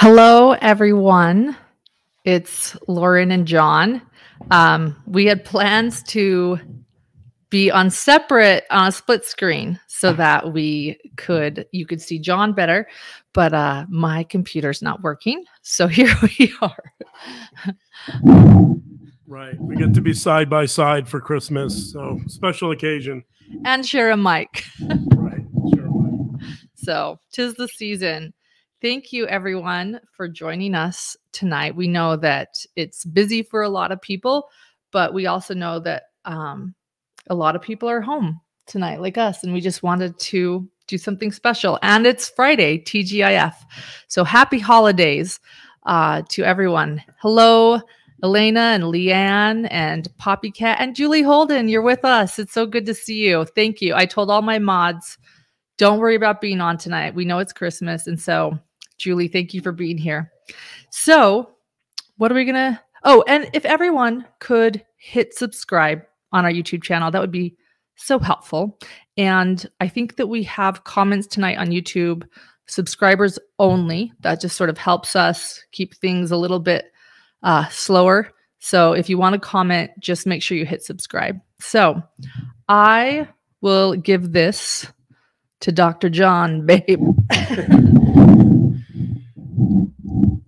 Hello, everyone. It's Lauren and John. Um, we had plans to be on separate on a split screen so that we could you could see John better, but uh, my computer's not working, so here we are. Right, we get to be side by side for Christmas, so special occasion. And share a mic. right, sure. So tis the season. Thank you, everyone, for joining us tonight. We know that it's busy for a lot of people, but we also know that um, a lot of people are home tonight, like us, and we just wanted to do something special. And it's Friday, TGIF. So happy holidays uh, to everyone. Hello, Elena and Leanne and Poppy Cat and Julie Holden. You're with us. It's so good to see you. Thank you. I told all my mods, don't worry about being on tonight. We know it's Christmas. And so Julie, thank you for being here. So, what are we going to? Oh, and if everyone could hit subscribe on our YouTube channel, that would be so helpful. And I think that we have comments tonight on YouTube, subscribers only. That just sort of helps us keep things a little bit uh, slower. So if you want to comment, just make sure you hit subscribe. So I will give this to Dr. John, babe.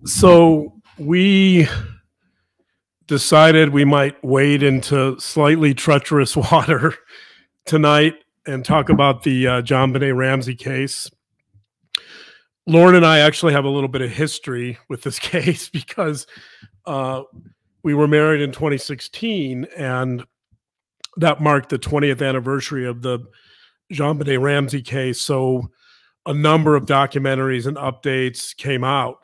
So we decided we might wade into slightly treacherous water tonight and talk about the uh, JonBenét Ramsey case. Lauren and I actually have a little bit of history with this case because uh, we were married in 2016 and that marked the 20th anniversary of the JonBenét Ramsey case. So a number of documentaries and updates came out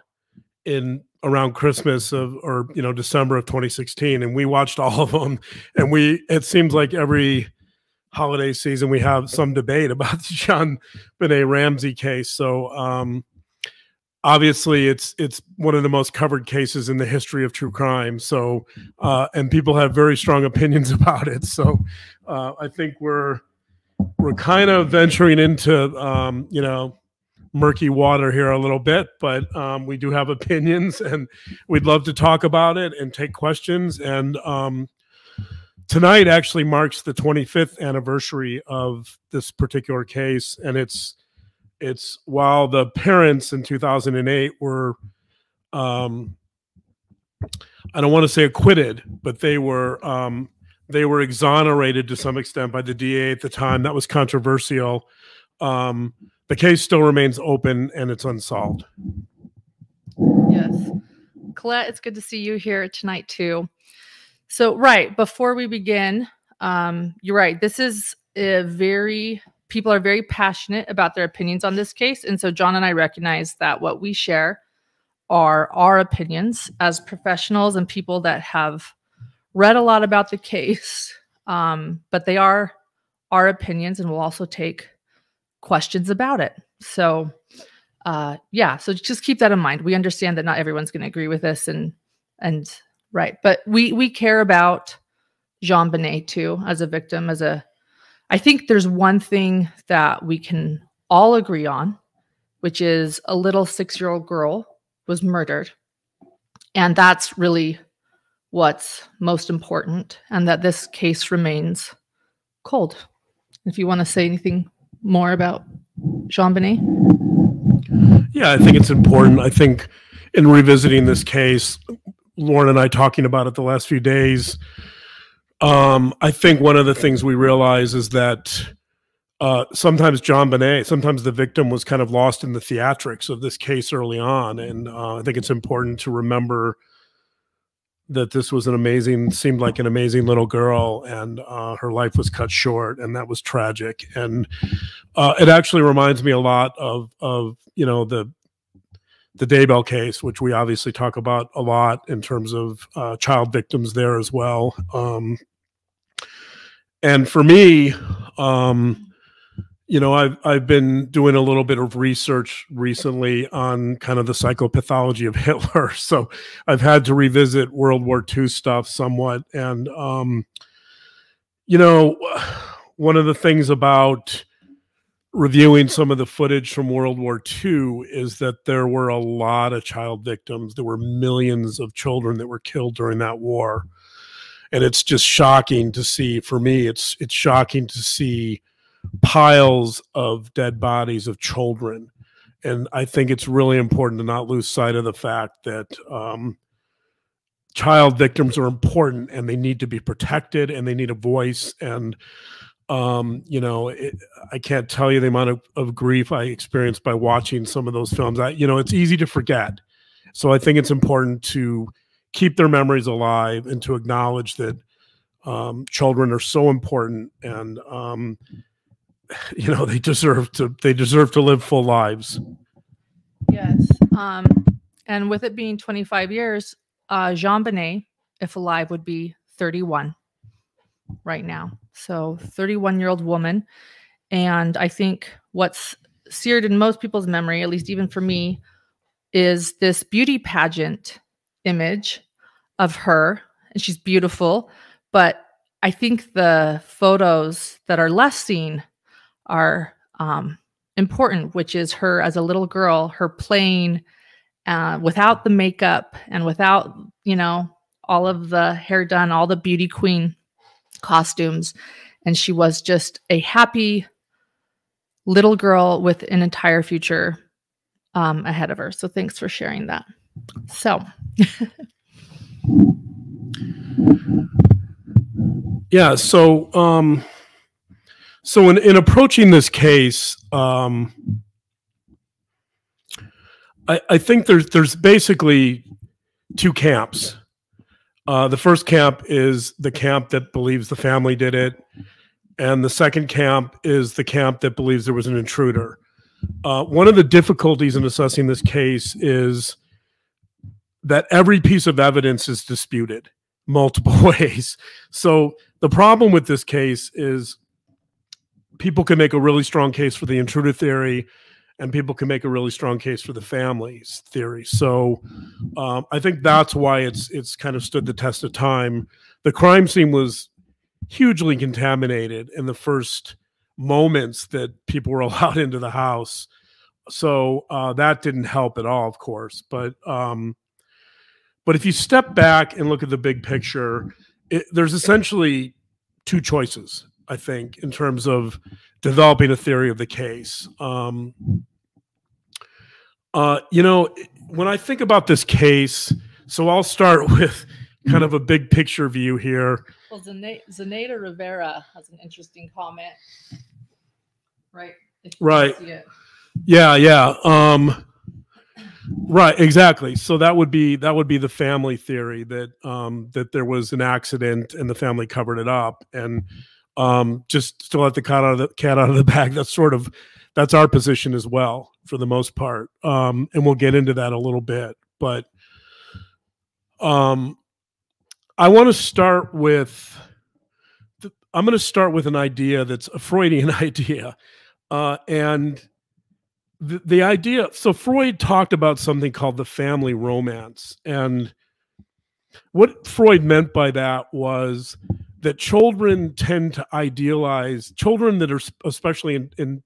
in around Christmas of or you know December of 2016, and we watched all of them. And we it seems like every holiday season we have some debate about the John Benet Ramsey case. So um, obviously it's it's one of the most covered cases in the history of true crime. So uh, and people have very strong opinions about it. So uh, I think we're we're kind of venturing into um, you know murky water here a little bit, but um, we do have opinions and we'd love to talk about it and take questions. And um, tonight actually marks the 25th anniversary of this particular case. And it's, it's while the parents in 2008 were, um, I don't want to say acquitted, but they were, um, they were exonerated to some extent by the DA at the time. That was controversial. Um, the case still remains open and it's unsolved. Yes. Colette, it's good to see you here tonight too. So, right, before we begin, um, you're right. This is a very, people are very passionate about their opinions on this case. And so, John and I recognize that what we share are our opinions as professionals and people that have read a lot about the case. Um, but they are our opinions, and we'll also take questions about it. So, uh, yeah, so just keep that in mind. We understand that not everyone's going to agree with this, and and right, but we we care about JonBenét too as a victim. As a, I think there's one thing that we can all agree on, which is a little six year old girl was murdered, and that's really what's most important, and that this case remains cold. If you want to say anything more about JonBenét? Yeah, I think it's important. I think in revisiting this case, Lauren and I talking about it the last few days, um, I think one of the things we realize is that uh, sometimes JonBenét, sometimes the victim was kind of lost in the theatrics of this case early on. And uh, I think it's important to remember that this was an amazing seemed like an amazing little girl and uh, her life was cut short and that was tragic and uh, it actually reminds me a lot of of you know the the Daybell case, which we obviously talk about a lot in terms of uh, child victims there as well. Um, and for me, um, you know i've i've been doing a little bit of research recently on kind of the psychopathology of hitler so i've had to revisit world war ii stuff somewhat and um you know one of the things about reviewing some of the footage from World War II is that there were a lot of child victims. There were millions of children that were killed during that war. And it's just shocking to see for me it's it's shocking to see piles of dead bodies of children. And I think it's really important to not lose sight of the fact that um, child victims are important and they need to be protected and they need a voice. And, um, you know, it, I can't tell you the amount of, of grief I experienced by watching some of those films. I, you know, it's easy to forget. So I think it's important to keep their memories alive and to acknowledge that um, children are so important and um, you know they deserve to they deserve to live full lives. Yes um and with it being 25 years uh JonBenét if alive would be 31 right now. So 31 year old woman. And i think what's seared in most people's memory at least even for me is this beauty pageant image of her and she's beautiful but i think the photos that are less seen are um, important, which is her as a little girl, her playing uh, without the makeup and without, you know, all of the hair done, all the beauty queen costumes. And she was just a happy little girl with an entire future um, ahead of her. So thanks for sharing that. So. yeah. So, um, so in, in approaching this case, um, I, I think there's there's basically two camps. Uh, the first camp is the camp that believes the family did it, and the second camp is the camp that believes there was an intruder. Uh, one of the difficulties in assessing this case is that every piece of evidence is disputed multiple ways. So the problem with this case is people can make a really strong case for the intruder theory and people can make a really strong case for the families theory. So um, i think that's why it's it's kind of stood the test of time. The crime scene was hugely contaminated in the first moments that people were allowed into the house. So uh, that didn't help at all of course but um, but if you step back and look at the big picture it, there's essentially two choices I think, in terms of developing a theory of the case. Um, uh, you know, when I think about this case, so I'll start with kind of a big picture view here. Well, Zenaida Rivera has an interesting comment. Right. Right. Yeah, yeah. Um, right, exactly. So that would be that would be the family theory that um, that there was an accident and the family covered it up and um, just to let the cat out of the cat out of the bag. That's sort of that's our position as well for the most part, um, and we'll get into that a little bit. But um, I want to start with. I'm going to start with an idea that's a Freudian idea, uh, and the, the idea. So Freud talked about something called the family romance, and what Freud meant by that was that children tend to idealize children that are especially in, in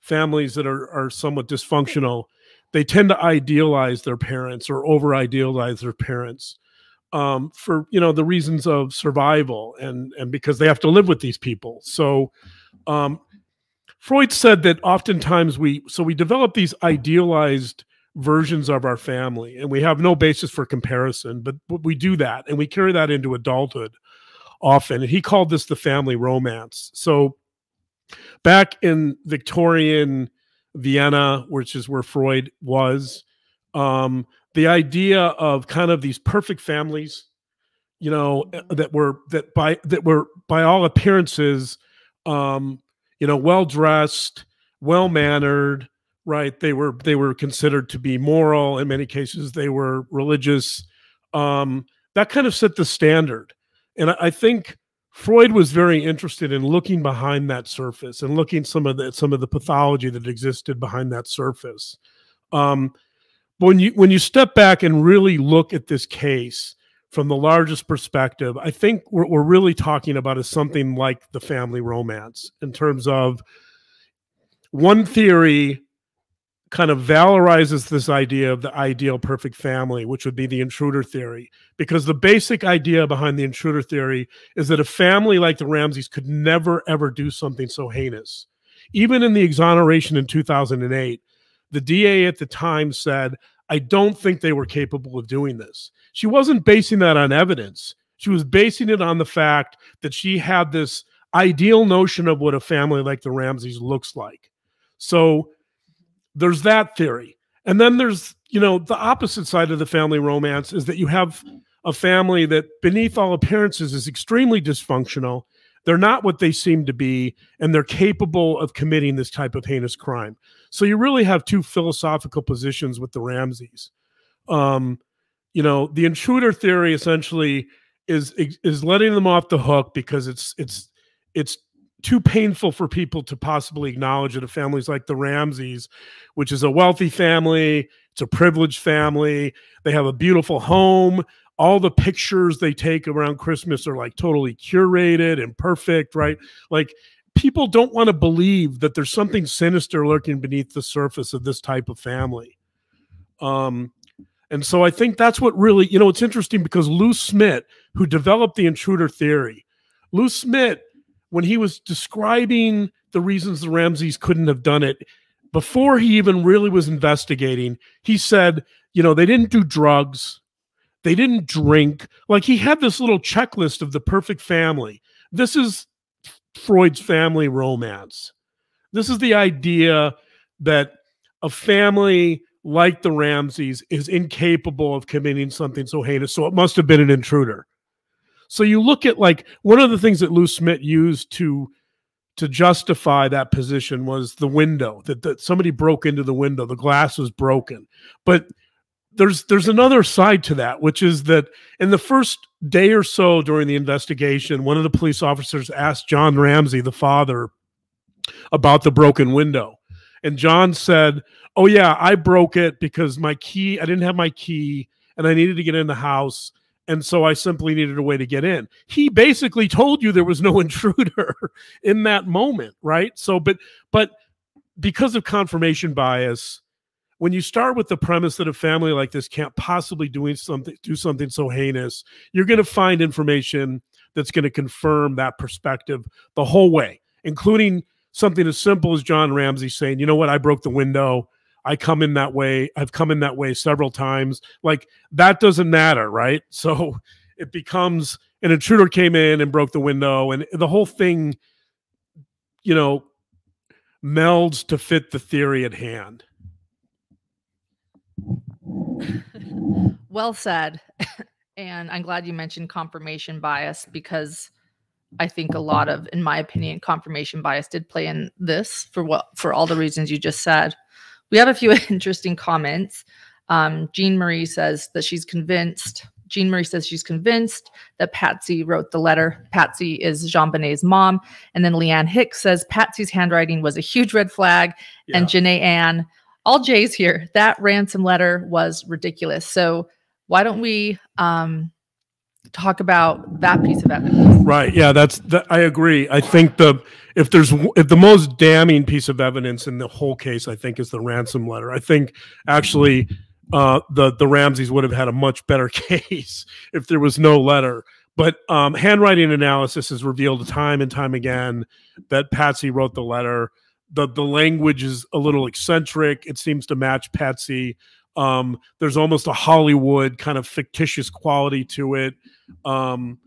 families that are, are somewhat dysfunctional they tend to idealize their parents or over idealize their parents um, for you know the reasons of survival and and because they have to live with these people. So um, freud said that oftentimes we so we develop these idealized versions of our family and we have no basis for comparison but, but we do that and we carry that into adulthood often. And he called this the family romance. So back in Victorian Vienna, which is where Freud was, um, the idea of kind of these perfect families, you know, eh, that were that by that were by all appearances, um, you know, well dressed, well mannered, right? They were they were considered to be moral. In many cases, they were religious. Um, that kind of set the standard. And I, think Freud was very interested in looking behind that surface and looking some of the some of the pathology that existed behind that surface. Um, but when you when you step back and really look at this case from the largest perspective, I think what we're really talking about is something like the family romance in terms of one theory kind of valorizes this idea of the ideal perfect family, which would be the intruder theory. Because the basic idea behind the intruder theory is that a family like the Ramseys could never, ever do something so heinous. Even in the exoneration in 2008, the DA at the time said, I don't think they were capable of doing this. She wasn't basing that on evidence. She was basing it on the fact that she had this ideal notion of what a family like the Ramseys looks like. So there's that theory. And then there's, you know, the opposite side of the family romance is that you have a family that, beneath all appearances, is extremely dysfunctional. They're not what they seem to be, and they're capable of committing this type of heinous crime. So you really have two philosophical positions with the Ramseys. Um, you know, the intruder theory essentially is is letting them off the hook because it's it's it's too painful for people to possibly acknowledge that a families like the Ramseys, which is a wealthy family, it's a privileged family, they have a beautiful home. All the pictures they take around Christmas are like totally curated and perfect, right? Like people don't want to believe that there's something sinister lurking beneath the surface of this type of family. Um, and so I think that's what really, you know, it's interesting because Lou Smit, who developed the intruder theory, Lou Smit when he was describing the reasons the Ramseys couldn't have done it, before he even really was investigating, he said, you know, they didn't do drugs, they didn't drink. Like he had this little checklist of the perfect family. This is Freud's family romance. This is the idea that a family like the Ramseys is incapable of committing something so heinous. So it must have been an intruder. So you look at like one of the things that Lou Smit used to to justify that position was the window that, that somebody broke into the window the glass was broken. But there's there's another side to that which is that in the first day or so during the investigation one of the police officers asked john ramsey the father about the broken window. And john said oh yeah i broke it because my key i didn't have my key and i needed to get in the house and so I simply needed a way to get in. He basically told you there was no intruder in that moment, right? So, but but because of confirmation bias, when you start with the premise that a family like this can't possibly doing something do something so heinous, you're going to find information that's going to confirm that perspective the whole way, including something as simple as John Ramsey saying, "You know what? I broke the window." I come in that way. I've come in that way several times. Like that doesn't matter, right? So it becomes an intruder came in and broke the window, and the whole thing, you know, melds to fit the theory at hand. Well said. and I'm glad you mentioned confirmation bias because I think a lot of, in my opinion, confirmation bias did play in this for what for all the reasons you just said. We have a few interesting comments. Um, Jean Marie says that she's convinced. Jean Marie says she's convinced that Patsy wrote the letter. Patsy is JonBenét's mom. And then Leanne Hicks says Patsy's handwriting was a huge red flag. Yeah. And Janae Ann, all J's here, that ransom letter was ridiculous. So why don't we um, talk about that piece of evidence. Right. Yeah, that's that, I agree. I think the if there's if the most damning piece of evidence in the whole case, I think is the ransom letter. I think actually uh, the the Ramseys would have had a much better case if there was no letter. But um, handwriting analysis has revealed time and time again that Patsy wrote the letter. The the language is a little eccentric. It seems to match Patsy. Um, there's almost a Hollywood kind of fictitious quality to it, um,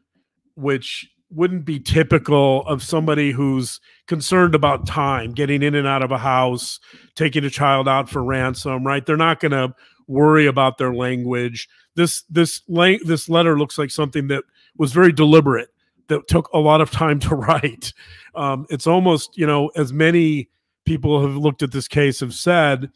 which wouldn't be typical of somebody who's concerned about time, getting in and out of a house, taking a child out for ransom, right? They're not going to worry about their language. This this this letter looks like something that was very deliberate, that took a lot of time to write. Um, it's almost you know as many people have looked at this case have said.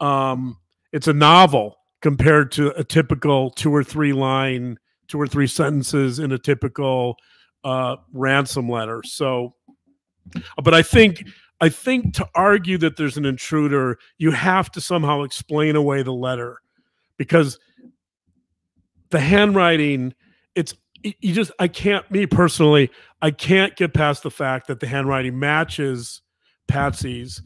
Um, it's a novel compared to a typical two or three line, two or three sentences in a typical uh, ransom letter. So, but I think I think to argue that there's an intruder, you have to somehow explain away the letter because the handwriting, it's you just I can't me personally, I can't get past the fact that the handwriting matches Patsy's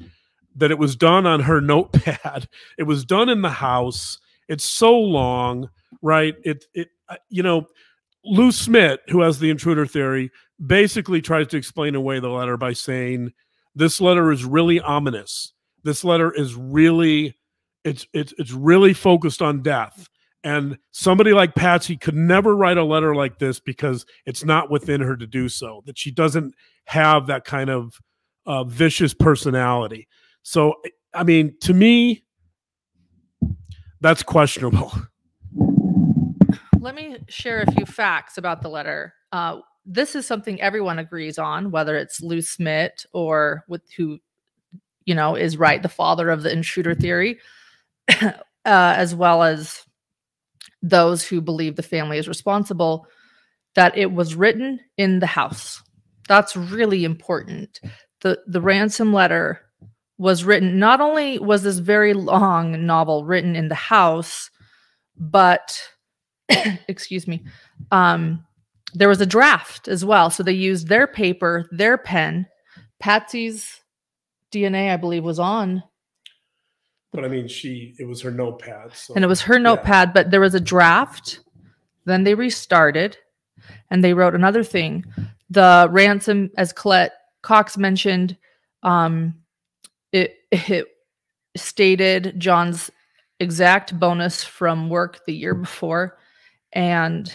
that it was done on her notepad. It was done in the house. It's so long, right? It it uh, you know, Lou Smit, who has the intruder theory, basically tries to explain away the letter by saying this letter is really ominous. This letter is really it's it's it's really focused on death. And somebody like Patsy could never write a letter like this because it's not within her to do so. That she doesn't have that kind of uh, vicious personality. So, I mean, to me, that's questionable. Let me share a few facts about the letter. Uh, this is something everyone agrees on, whether it's Lou Smit or with who, you know, is right, the father of the intruder theory, uh, as well as those who believe the family is responsible, that it was written in the house. That's really important. The the ransom letter was written not only was this very long novel written in the house, but excuse me, um, there was a draft as well. So they used their paper, their pen. Patsy's DNA, I believe, was on. But I mean, she it was her notepad. So, and it was her notepad, yeah. but there was a draft. Then they restarted and they wrote another thing. The ransom, as Colette Cox mentioned, um, it, it stated John's exact bonus from work the year before, and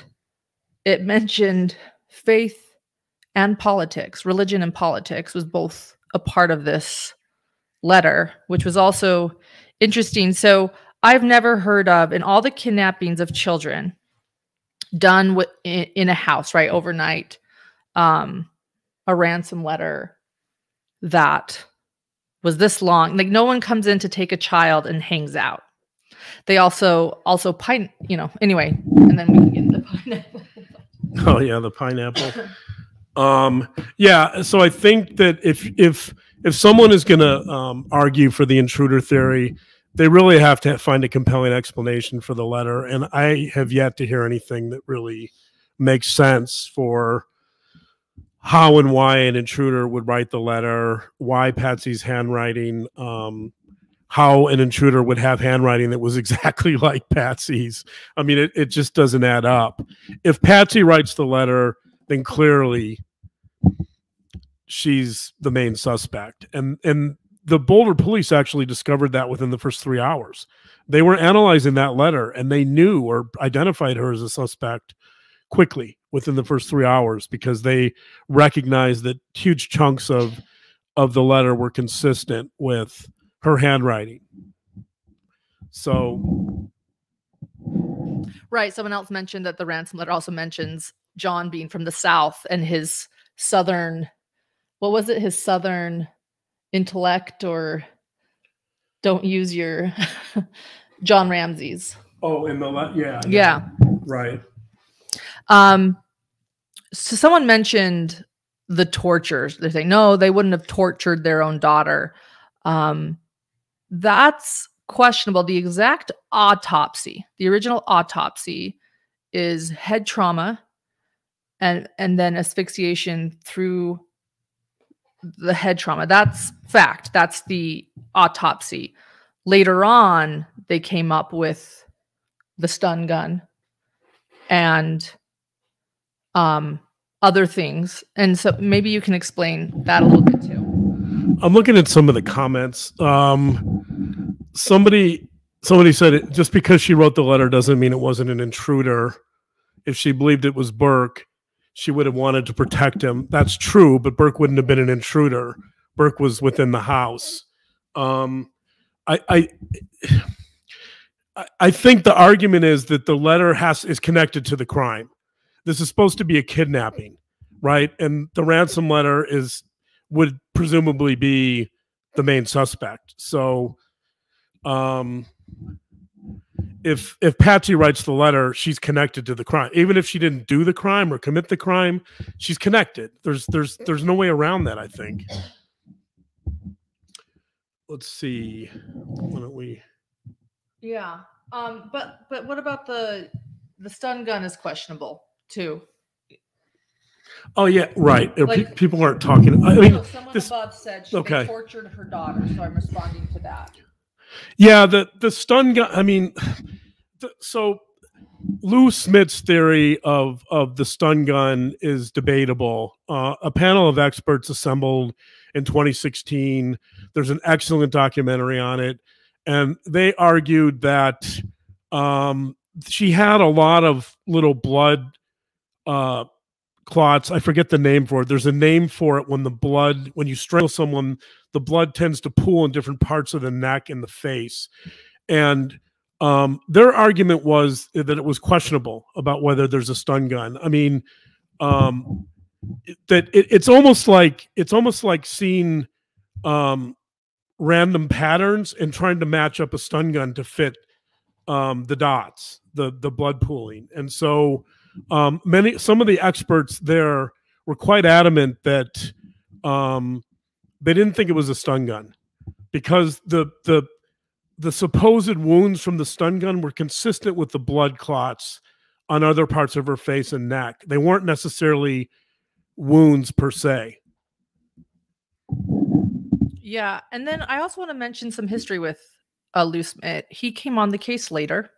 it mentioned faith and politics, religion and politics was both a part of this letter, which was also interesting. So I've never heard of in all the kidnappings of children done with, in, in a house, right, overnight, um, a ransom letter that was this long. Like no one comes in to take a child and hangs out. They also also pine, you know. Anyway, and then we can get the pineapple. Oh yeah, the pineapple. um, yeah. So I think that if if if someone is going to um, argue for the intruder theory, they really have to find a compelling explanation for the letter, and I have yet to hear anything that really makes sense for how and why an intruder would write the letter, why Patsy's handwriting, um, how an intruder would have handwriting that was exactly like Patsy's. I mean, it, it just doesn't add up. If Patsy writes the letter, then clearly she's the main suspect. And and the Boulder police actually discovered that within the first three hours. They were analyzing that letter and they knew or identified her as a suspect quickly within the first three hours because they recognized that huge chunks of of the letter were consistent with her handwriting. So Right. Someone else mentioned that the ransom letter also mentions John being from the South and his Southern, what was it? His Southern intellect or don't use your John Ramsey's. Oh, in the, yeah. Yeah. Right. Um, so someone mentioned the tortures. They say no, they wouldn't have tortured their own daughter. Um, that's questionable. The exact autopsy, the original autopsy, is head trauma, and and then asphyxiation through the head trauma. That's fact. That's the autopsy. Later on, they came up with the stun gun and um, other things. And so maybe you can explain that a little bit too. I'm looking at some of the comments. Um, somebody somebody said it just because she wrote the letter doesn't mean it wasn't an intruder. If she believed it was Burke, she would have wanted to protect him. That's true, but Burke wouldn't have been an intruder. Burke was within the house. Um, I, I I think the argument is that the letter has is connected to the crime this is supposed to be a kidnapping, right? And the ransom letter is would presumably be the main suspect. So um if if Patsy writes the letter, she's connected to the crime. Even if she didn't do the crime or commit the crime, she's connected. There's there's there's no way around that, I think. Let's see. Why don't we Yeah. Um but but what about the the stun gun is questionable too. Oh yeah, right. Like- people aren't talking. I mean, No, someone this- above said she okay. tortured her daughter, so I'm responding to that. Yeah, the the stun gun. I mean, the, so Lou Smit's theory of of the stun gun is debatable. Uh, a panel of experts assembled in 2016. There's an excellent documentary on it, and they argued that um, she had a lot of little blood uh, clots. I forget the name for it. There's a name for it when the blood when you strangle someone the blood tends to pool in different parts of the neck and the face. And um, their argument was that it was questionable about whether there's a stun gun. I mean, um, that it, it's almost like it's almost like seeing um, random patterns and trying to match up a stun gun to fit um, the dots, the the blood pooling. And so um, many some of the experts there were quite adamant that um, they didn't think it was a stun gun because the the the supposed wounds from the stun gun were consistent with the blood clots on other parts of her face and neck. They weren't necessarily wounds per se. Yeah, and then I also want to mention some history with uh, Lou Smit. He came on the case later,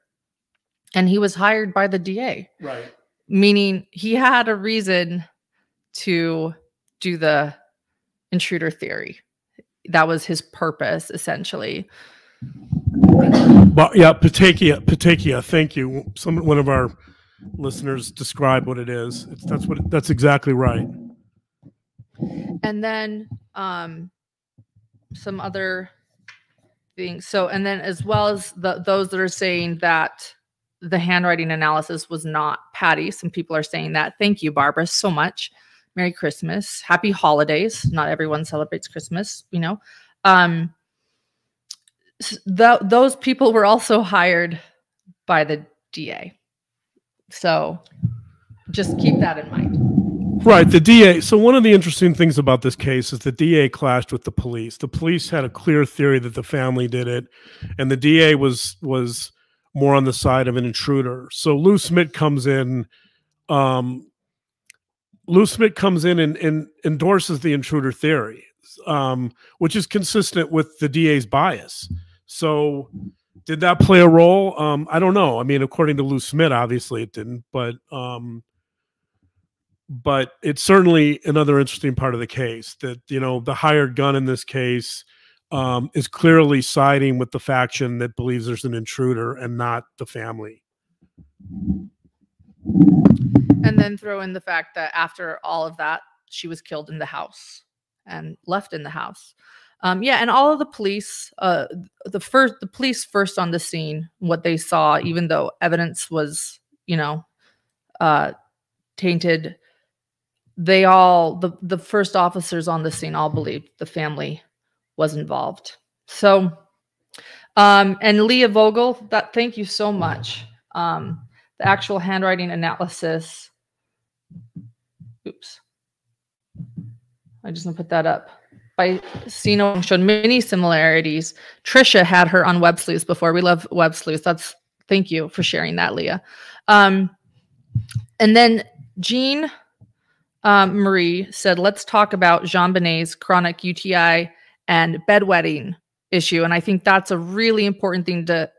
and he was hired by the DA, Right. Meaning he had a reason to do the intruder theory. That was his purpose, essentially. But yeah, Patakia, Patakia. Thank you. Some one of our listeners described what it is. It's, that's what. That's exactly right. and then um some other things so and then as well as the those that are saying that the handwriting analysis was not patty some people are saying that thank you barbara so much merry christmas happy holidays not everyone celebrates christmas you know um tho- those people were also hired by the da so just keep that in mind Right. The DA. So, one of the interesting things about this case is the DA clashed with the police. The police had a clear theory that the family did it, and the DA was was more on the side of an intruder. So, Lou Smit comes in. Um, Lou Smit comes in and, and endorses the intruder theory, um, which is consistent with the DA's bias. So, did that play a role? Um, I don't know. I mean, according to Lou Smit, obviously it didn't, but um, but it's certainly another interesting part of the case that you know the hired gun in this case um, is clearly siding with the faction that believes there's an intruder and not the family. And then throw in the fact that after all of that, she was killed in the house and left in the house. Um, yeah, and all of the police, uh, the first, the police first on the scene, what they saw, even though evidence was, you know, uh, tainted, they all, the the first officers on the scene, all believed the family was involved. So, um, and Leah Vogel, that thank you so much. Um, the actual handwriting analysis. Oops. I just want to put that up. By Sino showed many similarities. Trisha had her on Web Sleuths before. We love Web Sleuths. That's thank you for sharing that, Leah. Um, and then Jean um, Marie said, "Let's talk about JonBenét's chronic UTI and bedwetting issue." And I think that's a really important thing to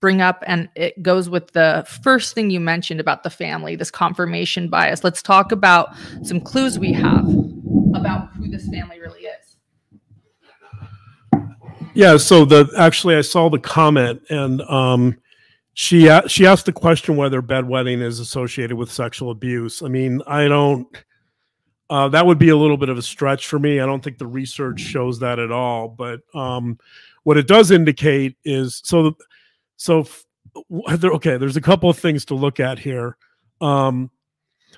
bring up and it goes with the first thing you mentioned about the family this confirmation bias let's talk about some clues we have about who this family really is Yeah. So the actually, I saw the comment, and um, she she asked the question whether bedwetting is associated with sexual abuse. I mean, I don't. Uh, that would be a little bit of a stretch for me. I don't think the research shows that at all. But um, what it does indicate is so. So okay, there's a couple of things to look at here. Um,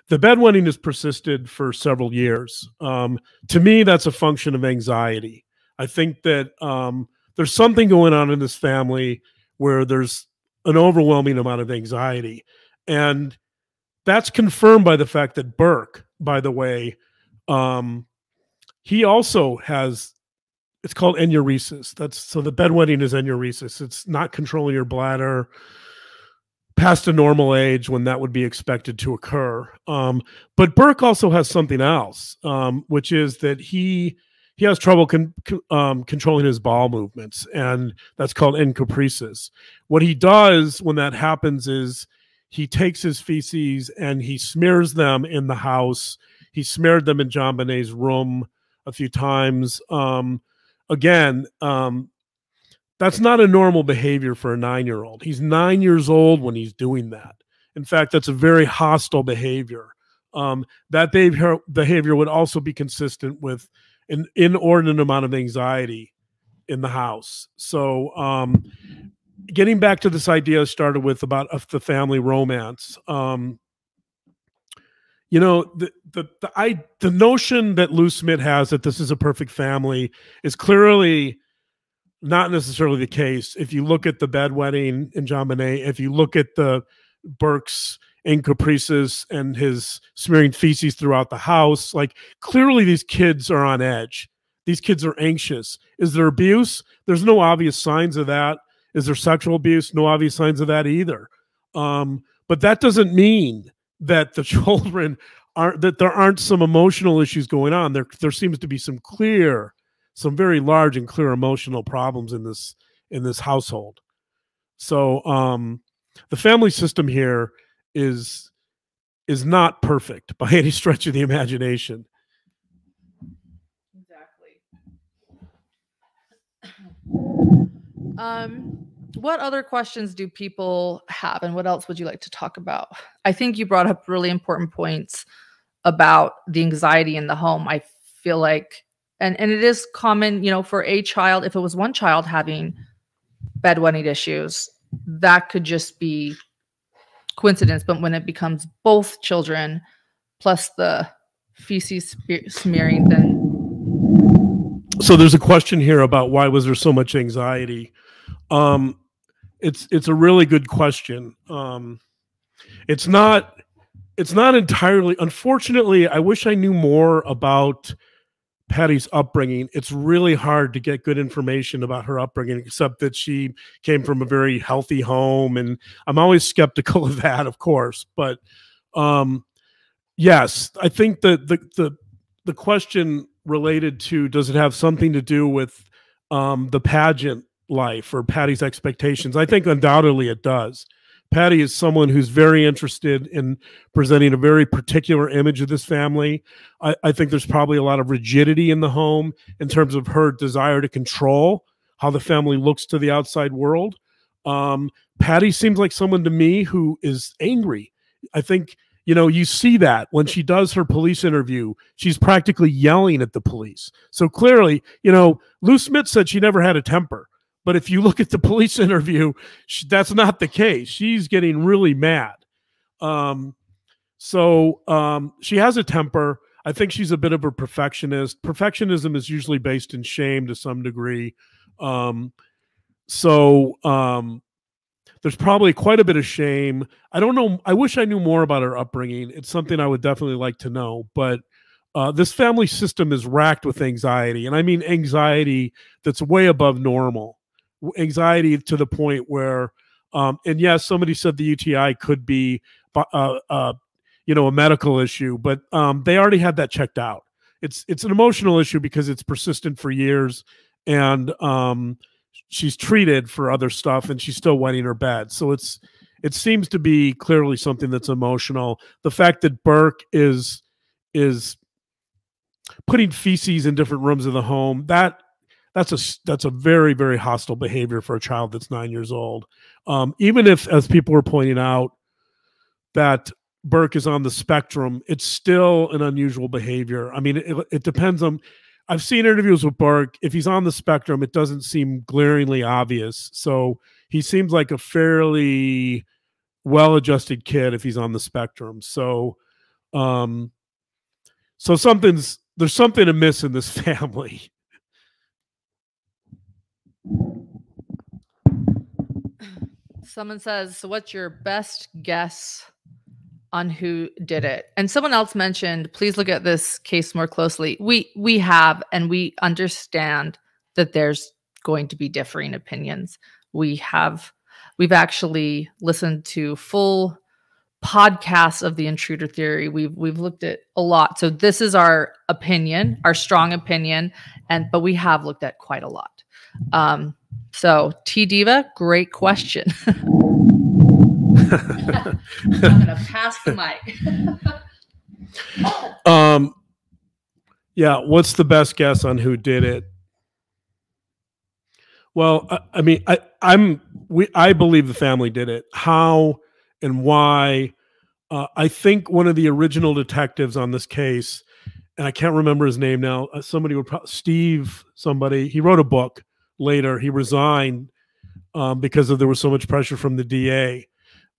the bedwetting has persisted for several years. Um, to me, that's a function of anxiety. I think that um, there's something going on in this family where there's an overwhelming amount of anxiety. And that's confirmed by the fact that Burke, by the way, um, he also has it's called enuresis. That's so the bedwetting is enuresis. It's not controlling your bladder. past a normal age when that would be expected to occur. Um, but Burke also has something else, um, which is that he he has trouble con um, controlling his bowel movements, and that's called encopresis. What he does when that happens is he takes his feces and he smears them in the house. He smeared them in JonBenét's room a few times. Um, again, um, that's not a normal behavior for a nine year old. He's nine years old when he's doing that. In fact, that's a very hostile behavior. Um, that behavior, behavior would also be consistent with an inordinate amount of anxiety in the house. So, um, getting back to this idea I started with about of the family romance. Um, you know, the the the I the notion that Lou Smit has that this is a perfect family is clearly not necessarily the case. If you look at the bedwetting in JonBenét, if you look at the Burke's encopresis and his smearing feces throughout the house. Like clearly these kids are on edge. These kids are anxious. Is there abuse? There's no obvious signs of that. Is there sexual abuse? No obvious signs of that either. Um, but that doesn't mean that the children aren't that there aren't some emotional issues going on. There there seems to be some clear, some very large and clear emotional problems in this in this household. So um the family system here is is not perfect by any stretch of the imagination. Exactly. Um, what other questions do people have, and what else would you like to talk about? I think you brought up really important points about the anxiety in the home. I feel like, and and it is common, you know, for a child. If it was one child having bedwetting issues, that could just be coincidence, but when it becomes both children plus the feces smearing, then. So there's a question here about why was there so much anxiety? Um, it's it's a really good question. Um, it's not it's not entirely. Unfortunately, I wish I knew more about Patty's upbringing, it's really hard to get good information about her upbringing, except that she came from a very healthy home. And I'm always skeptical of that, of course. But um, yes, I think that the, the, the question related to does it have something to do with um, the pageant life or Patty's expectations? I think undoubtedly it does. Patty is someone who's very interested in presenting a very particular image of this family. I, I, think there's probably a lot of rigidity in the home in terms of her desire to control how the family looks to the outside world. Um, Patty seems like someone to me who is angry. I think, you know, you see that when she does her police interview, she's practically yelling at the police. So clearly, you know, Lou Smit said she never had a temper. But if you look at the police interview, she, that's not the case. She's getting really mad. Um, so um, she has a temper. I think she's a bit of a perfectionist. Perfectionism is usually based in shame to some degree. Um, so um, there's probably quite a bit of shame. I don't know. I wish I knew more about her upbringing. It's something I would definitely like to know. But uh, this family system is racked with anxiety, and I mean anxiety that's way above normal anxiety to the point where, um, and yes, somebody said the UTI could be, uh, uh, you know, a medical issue, but um, they already had that checked out. It's it's an emotional issue because it's persistent for years, and um, she's treated for other stuff, and she's still wetting her bed. So it's it seems to be clearly something that's emotional. The fact that Burke is is putting feces in different rooms of the home that that's a that's a very very hostile behavior for a child that's nine years old. Um, even if, as people were pointing out, that Burke is on the spectrum, it's still an unusual behavior. I mean, it, it depends on. I've seen interviews with Burke. If he's on the spectrum, it doesn't seem glaringly obvious. So he seems like a fairly well-adjusted kid if he's on the spectrum. So, um, so something's there's something amiss in this family. Someone says, so what's your best guess on who did it? And someone else mentioned, please look at this case more closely. We we have and we understand that there's going to be differing opinions. We have we've actually listened to full podcasts of the intruder theory. We've we've looked at a lot. So this is our opinion, our strong opinion, and but we have looked at quite a lot. Um, so T Diva, great question. I'm gonna pass the mic. um, yeah. What's the best guess on who did it? Well, I, I mean, I, I'm we I believe the family did it. How and why? Uh, I think one of the original detectives on this case, and I can't remember his name now. Uh, somebody would probably Steve. Somebody he wrote a book later. He resigned um, because of there was so much pressure from the DA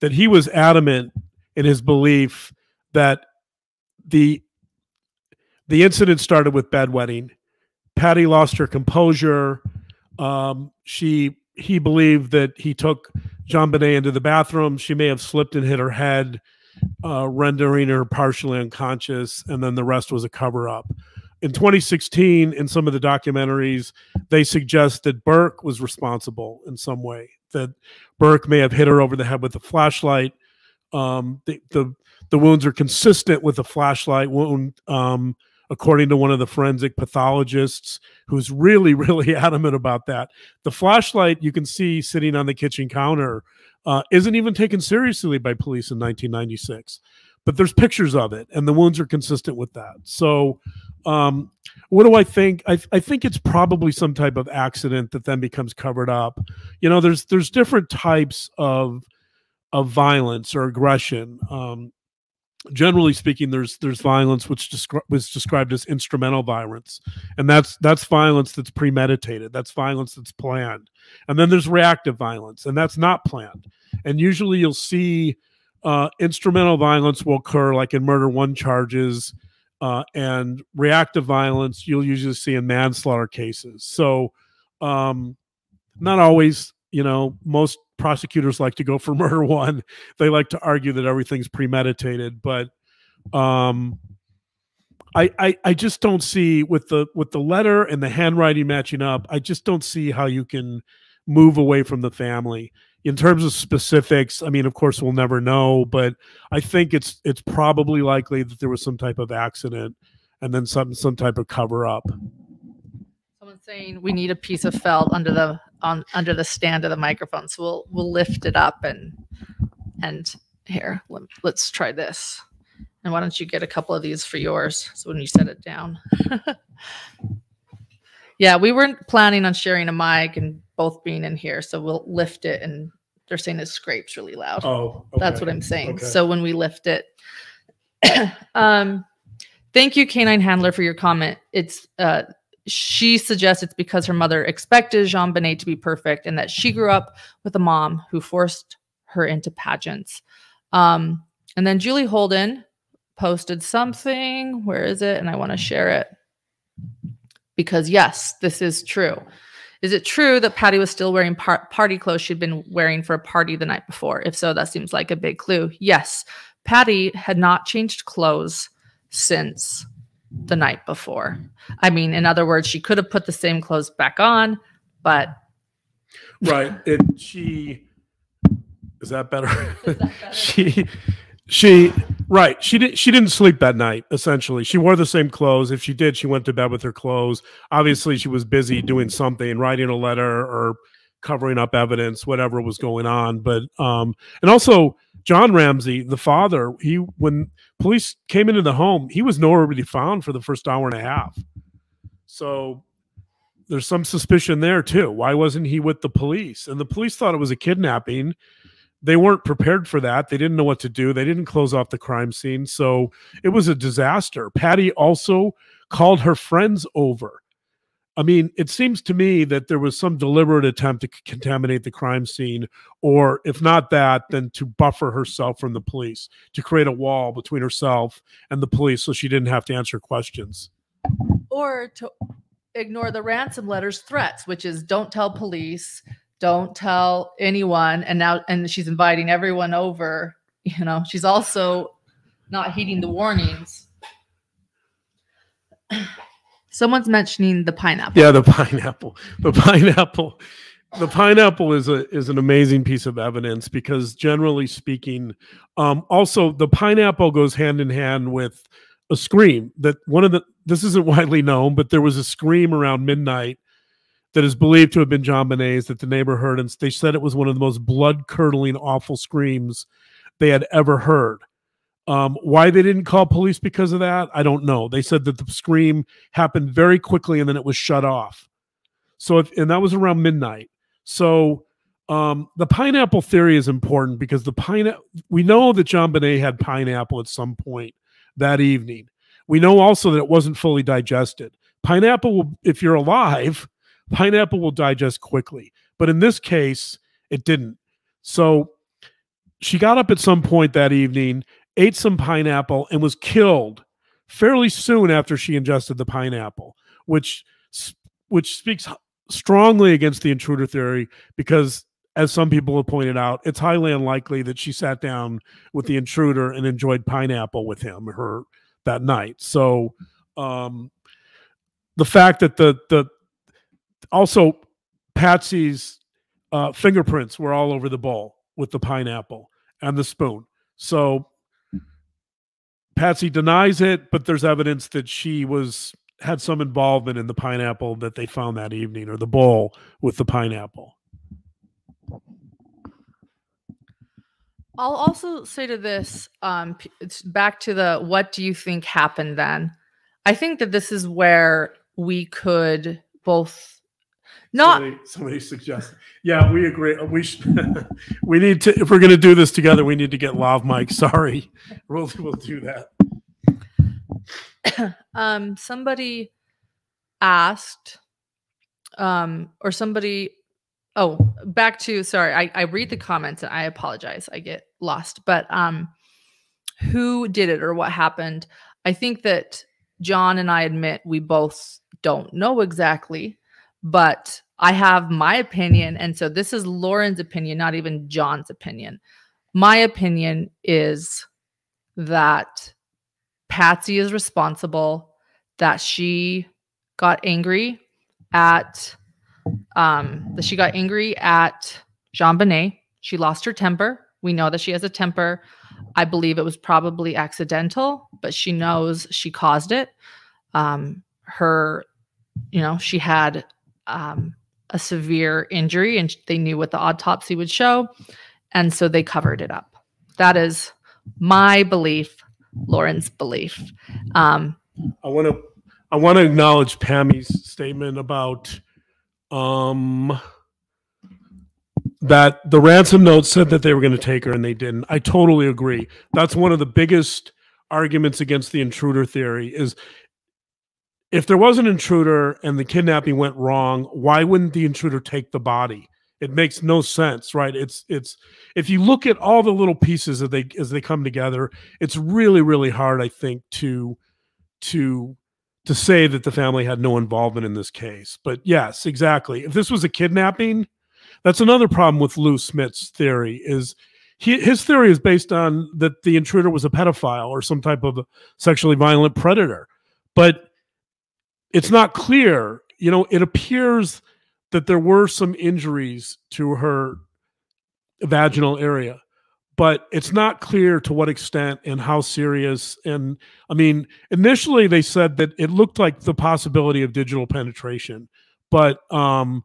that he was adamant in his belief that the the incident started with bedwetting. Patty lost her composure. Um, she he believed that he took JonBenét into the bathroom. She may have slipped and hit her head, uh, rendering her partially unconscious, and then the rest was a cover up. In 2016, in some of the documentaries, they suggest that Burke was responsible in some way. That Burke may have hit her over the head with a flashlight. Um, the, the the wounds are consistent with a flashlight wound. Um, according to one of the forensic pathologists who's really, really adamant about that. The flashlight you can see sitting on the kitchen counter uh, isn't even taken seriously by police in 1996. But there's pictures of it, and the wounds are consistent with that. So, um, what do I think? I, I think it's probably some type of accident that then becomes covered up. You know, there's there's different types of of violence or aggression. Um, generally speaking there's there's violence which descri- was described as instrumental violence and that's that's violence that's premeditated that's violence that's planned and then there's reactive violence and that's not planned and usually you'll see uh, instrumental violence will occur like in murder one charges uh, and reactive violence you'll usually see in manslaughter cases so um, not always you know most prosecutors like to go for murder one. They like to argue that everything's premeditated, but um, I, I I just don't see with the with the letter and the handwriting matching up. I just don't see how you can move away from the family in terms of specifics. I mean, of course, we'll never know, but I think it's it's probably likely that there was some type of accident and then some some type of cover up. Someone's saying we need a piece of felt under the on under the stand of the microphone. So we'll we'll lift it up and and here let, let's try this. And why don't you get a couple of these for yours? So when you set it down. yeah, we weren't planning on sharing a mic and both being in here, so we'll lift it and they're saying it scrapes really loud. Oh, okay. that's what I'm saying. Okay. So when we lift it, um, thank you, Canine Handler, for your comment. It's uh, she suggests it's because her mother expected JonBenét to be perfect and that she grew up with a mom who forced her into pageants. Um, and then Julie Holden posted something. Where is it? And I want to share it because, yes, this is true. Is it true that Patty was still wearing par party clothes she'd been wearing for a party the night before? If so, that seems like a big clue. Yes, Patty had not changed clothes since the night before. I mean, in other words, she could have put the same clothes back on, but right. It she is that better? Is that better? she she right. She did she didn't sleep that night, essentially. She wore the same clothes. If she did, she went to bed with her clothes. Obviously, she was busy doing something, writing a letter or covering up evidence, whatever was going on. But um and also John Ramsey, the father, he when police came into the home, he was nowhere to be found for the first hour and a half. So there's some suspicion there too. Why wasn't he with the police? And the police thought it was a kidnapping. They weren't prepared for that. They didn't know what to do. They didn't close off the crime scene. So it was a disaster. Patty also called her friends over I mean, it seems to me that there was some deliberate attempt to contaminate the crime scene, or if not that, then to buffer herself from the police, to create a wall between herself and the police so she didn't have to answer questions. Or to ignore the ransom letter's threats, which is don't tell police, don't tell anyone. And now, and she's inviting everyone over. You know, she's also not heeding the warnings. Someone's mentioning the pineapple. Yeah, the pineapple. The pineapple. the pineapple is a is an amazing piece of evidence because generally speaking, um, also the pineapple goes hand in hand with a scream that one of the this isn't widely known, but there was a scream around midnight that is believed to have been JonBenét's that the neighbor heard, and they said it was one of the most blood curdling, awful screams they had ever heard. Um, why they didn't call police because of that, I don't know. They said that the scream happened very quickly and then it was shut off. So, if, and that was around midnight. So, um, the pineapple theory is important because the pine we know that JonBenét had pineapple at some point that evening. We know also that it wasn't fully digested. Pineapple, if you're alive, pineapple will digest quickly. But in this case, it didn't. So she got up at some point that evening ate some pineapple, and was killed fairly soon after she ingested the pineapple, which which speaks strongly against the intruder theory because as some people have pointed out, it's highly unlikely that she sat down with the intruder and enjoyed pineapple with him her that night. So um, the fact that the the also Patsy's uh, fingerprints were all over the bowl with the pineapple and the spoon. So Patsy denies it, but there's evidence that she was had some involvement in the pineapple that they found that evening or the bowl with the pineapple. I'll also say to this, um, it's back to the what do you think happened then? I think that this is where we could both not somebody, somebody suggests. Yeah, we agree. We should, we need to if we're going to do this together, we need to get lav mic. Sorry, we'll we'll do that. um, somebody asked, um, or somebody. Oh, back to sorry. I I read the comments and I apologize. I get lost, but um, who did it or what happened? I think that John and I admit we both don't know exactly but I have my opinion. And so this is Lauren's opinion, not even John's opinion. My opinion is that Patsy is responsible, that she got angry at um that she got angry at JonBenét. She lost her temper. We know that she has a temper. I believe it was probably accidental, but she knows she caused it. Um her you know, she had um, a severe injury and they knew what the autopsy would show. And so they covered it up. That is my belief, Lauren's belief. Um, I want to I want to acknowledge Pammy's statement about um, that the ransom note said that they were going to take her and they didn't. I totally agree. That's one of the biggest arguments against the intruder theory is if there was an intruder and the kidnapping went wrong, why wouldn't the intruder take the body? It makes no sense, right? It's it's if you look at all the little pieces that they as they come together, it's really really hard, I think, to to to say that the family had no involvement in this case. But yes, exactly. If this was a kidnapping, that's another problem with Lou Smit's theory is he, his theory is based on that the intruder was a pedophile or some type of sexually violent predator. But it's not clear. You know, it appears that there were some injuries to her vaginal area, but it's not clear to what extent and how serious. And I mean, initially they said that it looked like the possibility of digital penetration, but um,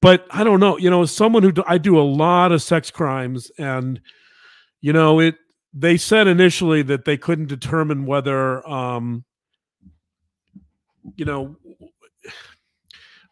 but I don't know. You know, as someone who I do a lot of sex crimes, and you know, it. They said initially that they couldn't determine whether um, you know,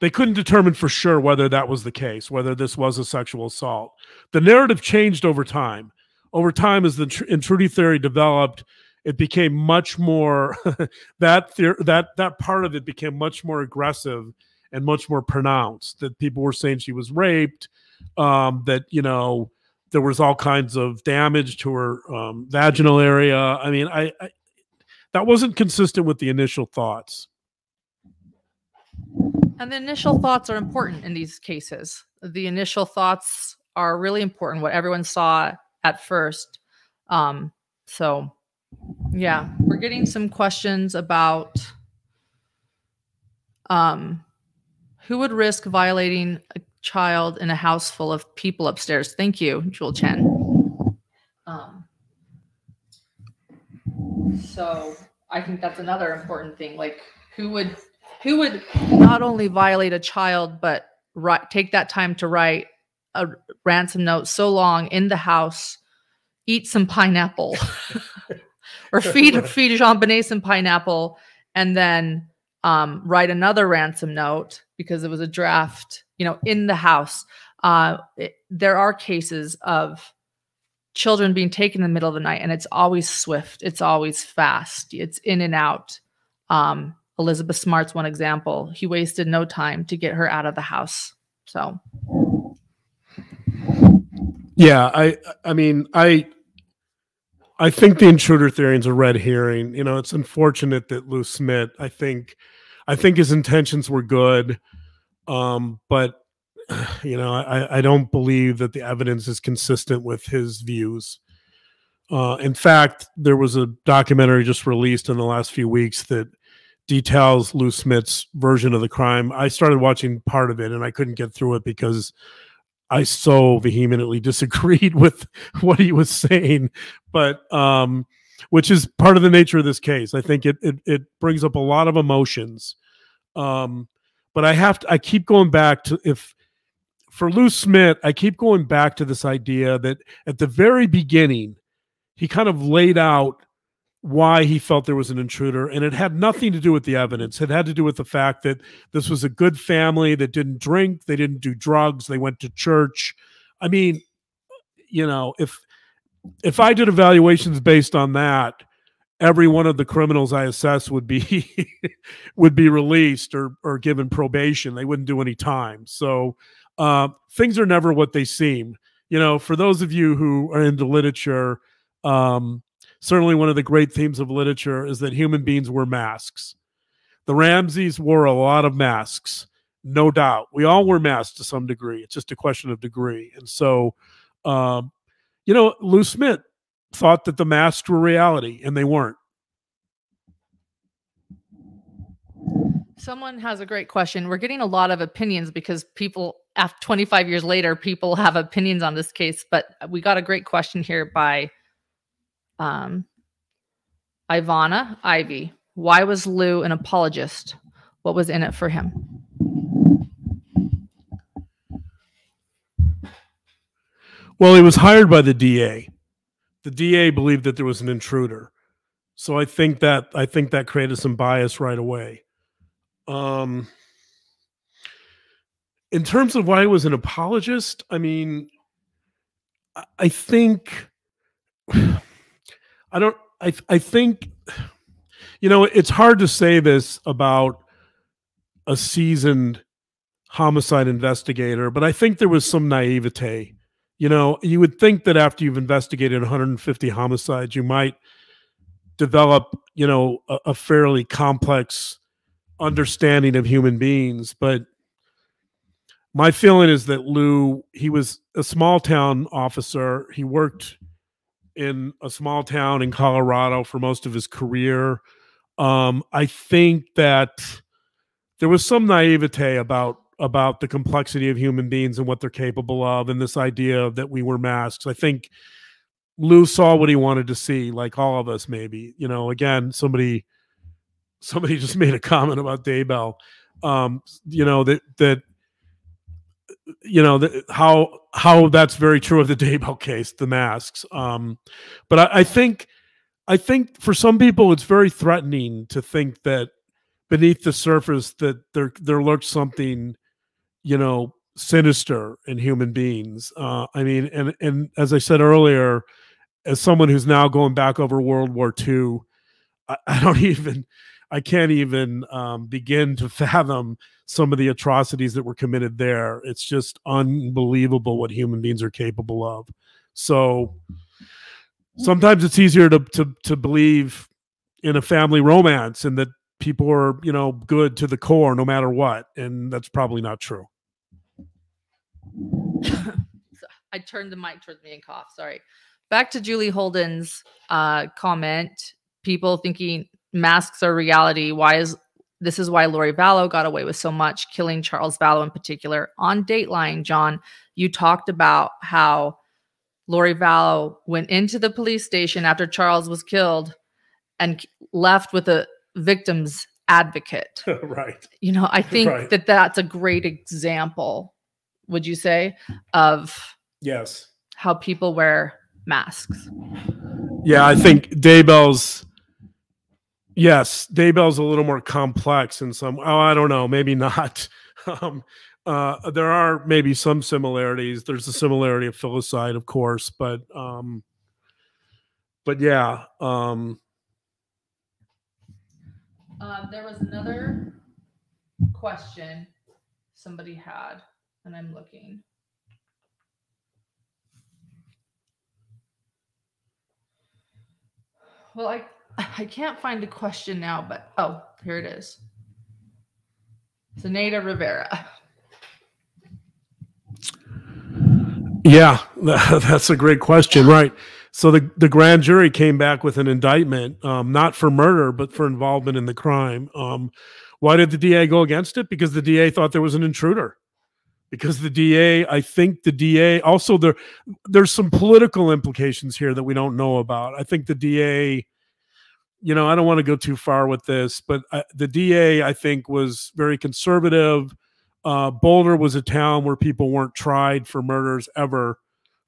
they couldn't determine for sure whether that was the case, whether this was a sexual assault. The narrative changed over time. Over time, as the tr- intruder theory developed, it became much more that theor- that that part of it became much more aggressive and much more pronounced. That people were saying she was raped, um, that you know there was all kinds of damage to her um, vaginal area. I mean, I, I that wasn't consistent with the initial thoughts. And the initial thoughts are important in these cases. The initial thoughts are really important, what everyone saw at first. Um, so, yeah, we're getting some questions about um, who would risk violating a child in a house full of people upstairs. Thank you, Jewel Chen. Um, so I think that's another important thing. Like, who would who would not only violate a child but write, take that time to write a ransom note so long in the house, eat some pineapple, or feed feed JonBenét some pineapple, and then um, write another ransom note because it was a draft, you know, in the house. Uh, it, there are cases of children being taken in the middle of the night, and it's always swift. It's always fast. It's in and out. Um, Elizabeth Smart's one example. He wasted no time to get her out of the house. So, yeah, I, I mean, I, I think the intruder theory is a red herring. You know, it's unfortunate that Lou Smit, I think, I think his intentions were good, um, but you know, I, I don't believe that the evidence is consistent with his views. Uh, in fact, there was a documentary just released in the last few weeks that details Lou Smit's version of the crime. I started watching part of it and I couldn't get through it because I so vehemently disagreed with what he was saying. But um, which is part of the nature of this case. I think it it, it brings up a lot of emotions. Um, but I have to I keep going back to if for Lou Smit, I keep going back to this idea that at the very beginning, he kind of laid out why he felt there was an intruder, and it had nothing to do with the evidence. It had to do with the fact that this was a good family that didn't drink, they didn't do drugs, they went to church. I mean, you know, if if I did evaluations based on that, every one of the criminals I assess would be would be released or or given probation. They wouldn't do any time. So uh, things are never what they seem. You know, for those of you who are into literature, um, certainly one of the great themes of literature is that human beings wear masks. The Ramseys wore a lot of masks, no doubt. We all wear masks to some degree. It's just a question of degree. And so, um, you know, Lou Smit thought that the masks were reality, and they weren't. Someone has a great question. We're getting a lot of opinions because people after 25 years later, people have opinions on this case. But we got a great question here by um, Ivana Ivy. Why was Lou an apologist? What was in it for him? Well, he was hired by the DA. The DA believed that there was an intruder. So I think that I think that created some bias right away. Um, in terms of why he was an apologist, I mean, I think I don't. I I think you know it's hard to say this about a seasoned homicide investigator, but I think there was some naivete. You know, you would think that after you've investigated 150 homicides, you might develop, you know, a, a fairly complex understanding of human beings, but my feeling is that Lou, he was a small town officer. He worked in a small town in Colorado for most of his career. Um, I think that there was some naivete about about the complexity of human beings and what they're capable of, and this idea that we were masks. I think Lou saw what he wanted to see, like all of us, maybe. You know, again, somebody somebody just made a comment about Daybell. Um, you know that that you know the, how how that's very true of the Daybell case, the masks. Um, but I, I think I think for some people it's very threatening to think that beneath the surface that there there lurks something, you know, sinister in human beings. Uh, I mean, and and as I said earlier, as someone who's now going back over World War II, I, I don't even I can't even um, begin to fathom some of the atrocities that were committed there. It's just unbelievable what human beings are capable of. So sometimes it's easier to to to believe in a family romance and that people are, you know, good to the core no matter what, and that's probably not true. I turned the mic towards me and cough. Sorry. Back to Julie Holden's uh, comment. People thinking masks are reality. Why is this is why Lori Vallow got away with so much, killing Charles Vallow in particular. On Dateline, John, you talked about how Lori Vallow went into the police station after Charles was killed and left with a victim's advocate. right. You know, I think Right. that that's a great example, would you say, of Yes. how people wear masks? Yeah, I think Daybell's. Yes, Daybell's a little more complex in some. Oh, I don't know, maybe not. Um, uh, there are maybe some similarities. There's a similarity of filicide, of course, but um, but yeah, um, Um, there was another question somebody had, and I'm looking. Well, I I can't find the question now, but oh, here it is. Zenaida Rivera. yeah, that's a great question, right? So the the grand jury came back with an indictment, um, not for murder, but for involvement in the crime. Um, why did the DA go against it? Because the DA thought there was an intruder. Because the DA, I think the DA also there there's some political implications here that we don't know about. I think the DA, you know, I don't want to go too far with this, but I, the DA I think was very conservative. Uh, Boulder was a town where people weren't tried for murders ever,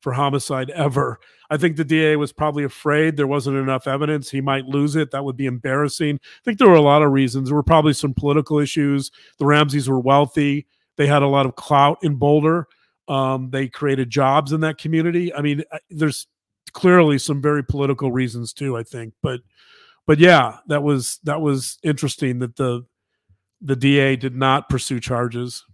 for homicide ever. I think the DA was probably afraid there wasn't enough evidence. He might lose it. That would be embarrassing. I think there were a lot of reasons. There were probably some political issues. The Ramseys were wealthy. They had a lot of clout in Boulder. Um, they created jobs in that community. I mean, there's clearly some very political reasons too. I think, but but yeah, that was that was interesting that the the DA did not pursue charges.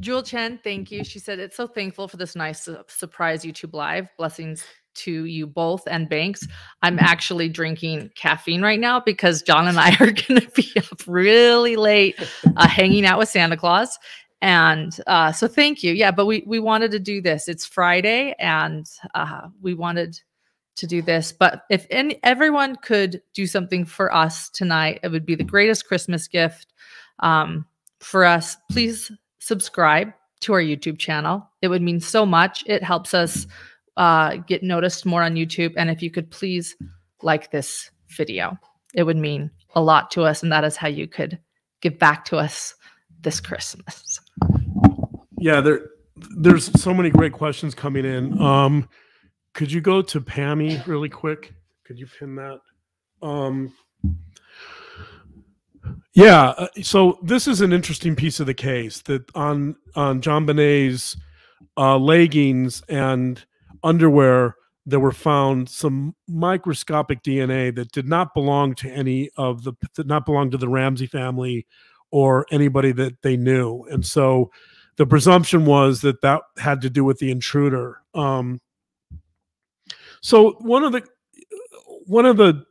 Jewel Chen, thank you. She said it's so thankful for this nice su- surprise YouTube live. Blessings to you both and Banks. I'm actually drinking caffeine right now because John and I are going to be up really late uh, hanging out with Santa Claus. And uh, so thank you. Yeah, but we we wanted to do this. It's Friday and uh, we wanted to do this. But if any, everyone could do something for us tonight, it would be the greatest Christmas gift um, for us. Please subscribe to our YouTube channel. It would mean so much. It helps us uh, get noticed more on YouTube. And if you could please like this video, it would mean a lot to us. And that is how you could give back to us this Christmas. Yeah, there there's so many great questions coming in. Um, could you go to Pammy really quick? Could you pin that? Um, yeah, uh, so this is an interesting piece of the case that on on JonBenét's uh, leggings and underwear there were found some microscopic DNA that did not belong to any of the did not belong to the Ramsey family or anybody that they knew, and so the presumption was that that had to do with the intruder. Um, so one of the one of the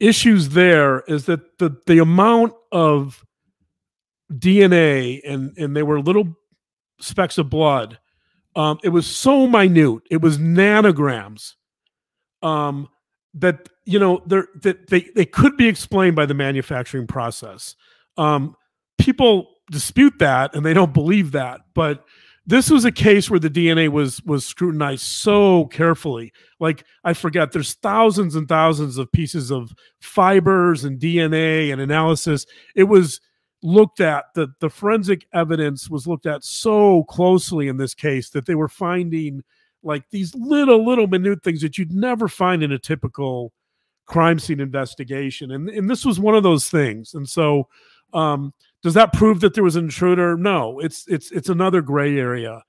issues there is that the the amount of DNA and and they were little specks of blood. Um, it was so minute. It was nanograms. Um, that you know they're, that they they could be explained by the manufacturing process. Um, people dispute that and they don't believe that, but this was a case where the DNA was was scrutinized so carefully. Like I forget, there's thousands and thousands of pieces of fibers and DNA and analysis. It was looked at the the forensic evidence was looked at so closely in this case that they were finding like these little little minute things that you'd never find in a typical crime scene investigation and and this was one of those things and so um does that prove that there was an intruder? No it's it's it's another gray area.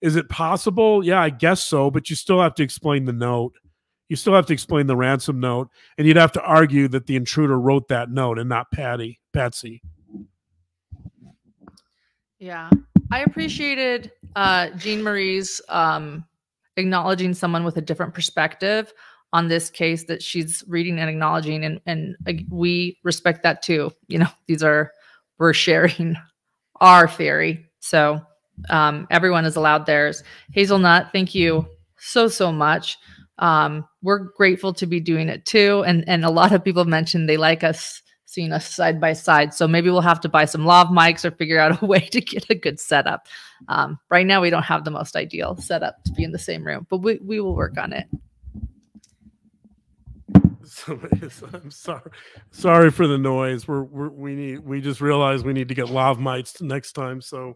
Is it possible? Yeah i guess so but you still have to explain the note. You still have to explain the ransom note and you'd have to argue that the intruder wrote that note and not patty patsy. Yeah. I appreciated uh, Jean Marie's um, acknowledging someone with a different perspective on this case that she's reading and acknowledging, and and we respect that too. You know, these are we're sharing our theory, so um, everyone is allowed theirs. Hazelnut, thank you so so much. um, we're grateful to be doing it too. And and a lot of people mentioned they like us seeing us side by side. So maybe we'll have to buy some lav mics or figure out a way to get a good setup. Um, right now, we don't have the most ideal setup to be in the same room, but we, we will work on it. I'm sorry. Sorry for the noise. We're, we're we need we just realized we need to get lav mics next time. So,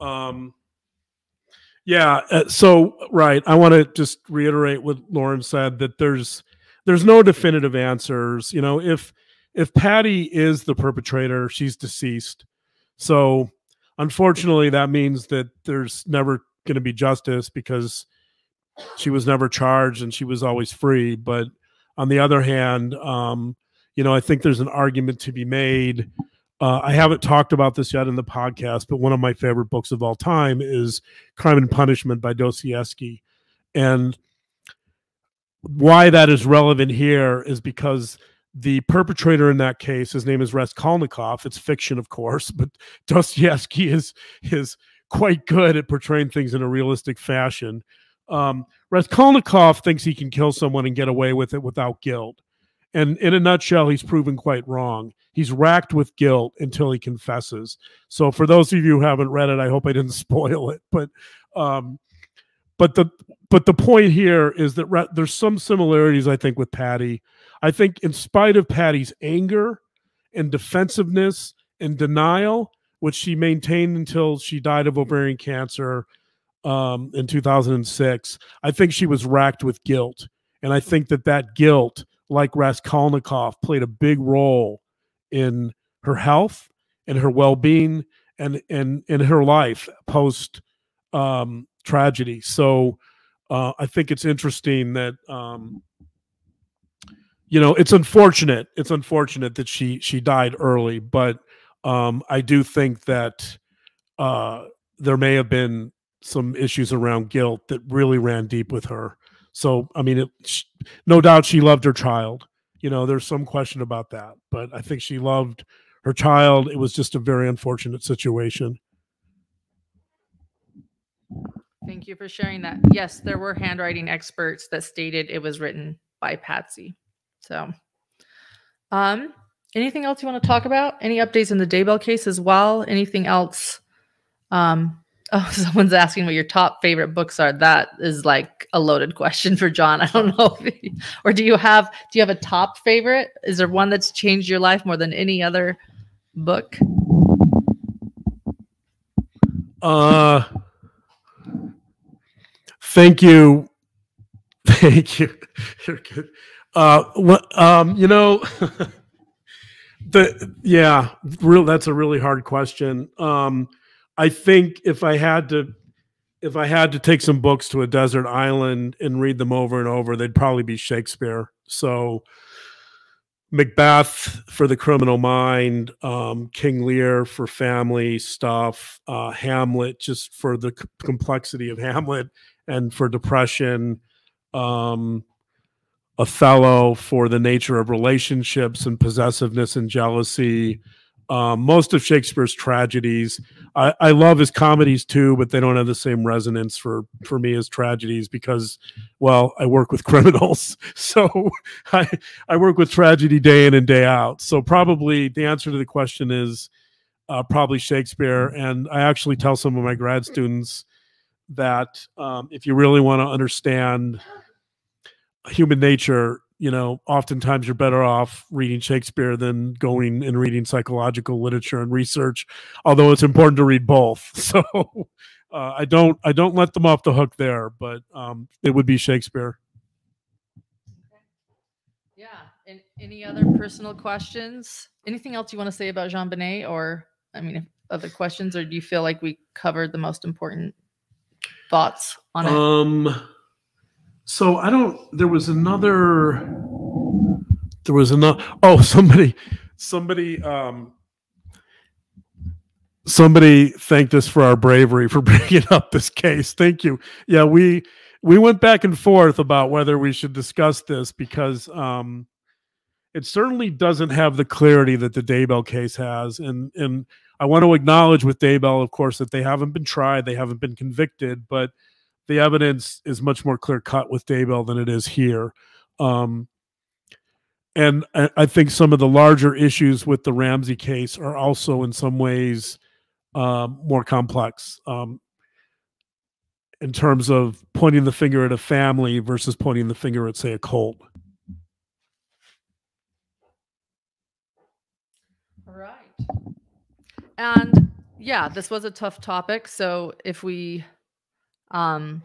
um, yeah. Uh, so right, I want to just reiterate what Lauren said that there's there's no definitive answers. You know, if if Patty is the perpetrator, she's deceased. So, unfortunately, that means that there's never going to be justice because she was never charged and she was always free. But on the other hand, um, you know, I think there's an argument to be made. Uh, I haven't talked about this yet in the podcast, but one of my favorite books of all time is Crime and Punishment by Dostoevsky. And why that is relevant here is because the perpetrator in that case, his name is Raskolnikov. It's fiction, of course, but Dostoevsky is is quite good at portraying things in a realistic fashion. Um, Raskolnikov thinks he can kill someone and get away with it without guilt. And in a nutshell, he's proven quite wrong. He's racked with guilt until he confesses. So, for those of you who haven't read it, I hope I didn't spoil it. But, um, but the but the point here is that there's some similarities, I think, with Patty. I think, in spite of Patty's anger and defensiveness and denial, which she maintained until she died of ovarian cancer um, in 2006, I think she was racked with guilt. And I think that that guilt, like Raskolnikov, played a big role in her health and her well-being and and in her life post um, tragedy. So uh, I think it's interesting that um, you know it's unfortunate. It's unfortunate that she she died early, but um, I do think that uh, there may have been some issues around guilt that really ran deep with her. So, I mean, it, no doubt she loved her child. You know, there's some question about that, but I think she loved her child. It was just a very unfortunate situation. Thank you for sharing that. Yes, there were handwriting experts that stated it was written by Patsy. So, um, anything else you want to talk about? Any updates in the Daybell case as well? Anything else um, Oh, someone's asking what your top favorite books are. That is like a loaded question for John. I don't know. He, or do you have do you have a top favorite? Is there one that's changed your life more than any other book? Uh Thank you. Thank you. You're good. Uh what um you know the yeah, real that's a really hard question. Um I think if I had to if I had to take some books to a desert island and read them over and over, they'd probably be Shakespeare. So Macbeth for the criminal mind, um, King Lear for family stuff, uh, Hamlet just for the complexity of Hamlet and for depression, um, Othello for the nature of relationships and possessiveness and jealousy, um, most of Shakespeare's tragedies. I, I, love his comedies too, but they don't have the same resonance for for me as tragedies because, well, I work with criminals, so I I work with tragedy day in and day out. So probably the answer to the question is uh, probably Shakespeare. And I actually tell some of my grad students that um, if you really want to understand human nature, you know, oftentimes you're better off reading Shakespeare than going and reading psychological literature and research. Although it's important to read both, so uh, I don't I don't let them off the hook there. But um, it would be Shakespeare. Yeah. And any other personal questions? Anything else you want to say about JonBenét, or I mean, other questions, or do you feel like we covered the most important thoughts on it? Um so I don't. There was another. There was another. Oh, somebody, somebody, um, somebody thanked us for our bravery for bringing up this case. Thank you. Yeah, we we went back and forth about whether we should discuss this because um, it certainly doesn't have the clarity that the Daybell case has, and and I want to acknowledge with Daybell, of course, that they haven't been tried, they haven't been convicted, but the evidence is much more clear cut with Daybell than it is here. Um, and I think some of the larger issues with the Ramsey case are also in some ways um, more complex um, in terms of pointing the finger at a family versus pointing the finger at, say, a cult. Right. And yeah, this was a tough topic. So if we um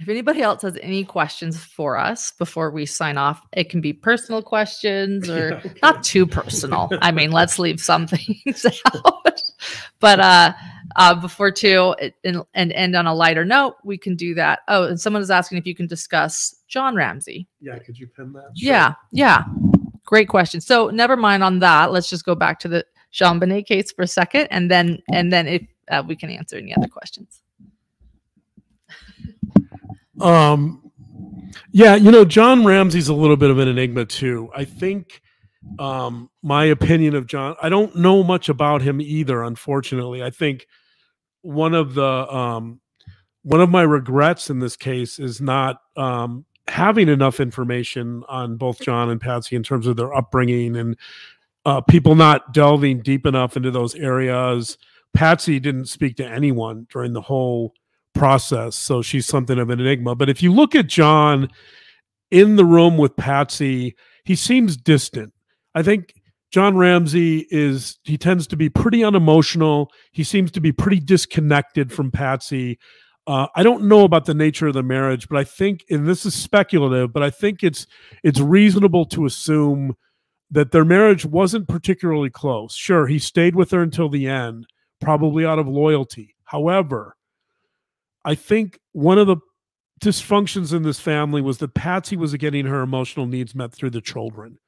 if anybody else has any questions for us before we sign off, it can be personal questions or okay. not too personal. I mean, let's leave some things out. but uh, uh, before two and, and end on a lighter note, we can do that. Oh, and someone is asking if you can discuss John Ramsey. Yeah, could you pin that? Sure. Yeah, yeah. Great question. So never mind on that. Let's just go back to the JonBenét case for a second, and then and then if uh, we can answer any other questions. Um, yeah, you know, John Ramsey's a little bit of an enigma too. I think um, my opinion of John, I don't know much about him either. Unfortunately, I think one of the um, one of my regrets in this case is not um, having enough information on both John and Patsy in terms of their upbringing and uh, people not delving deep enough into those areas. Patsy didn't speak to anyone during the whole process. So she's something of an enigma. But if you look at John in the room with Patsy, he seems distant. I think John Ramsey is, he tends to be pretty unemotional. He seems to be pretty disconnected from Patsy. Uh, I don't know about the nature of the marriage, but I think, and this is speculative, but I think it's it's reasonable to assume that their marriage wasn't particularly close. Sure, he stayed with her until the end, probably out of loyalty. However, I think one of the dysfunctions in this family was that Patsy was getting her emotional needs met through the children.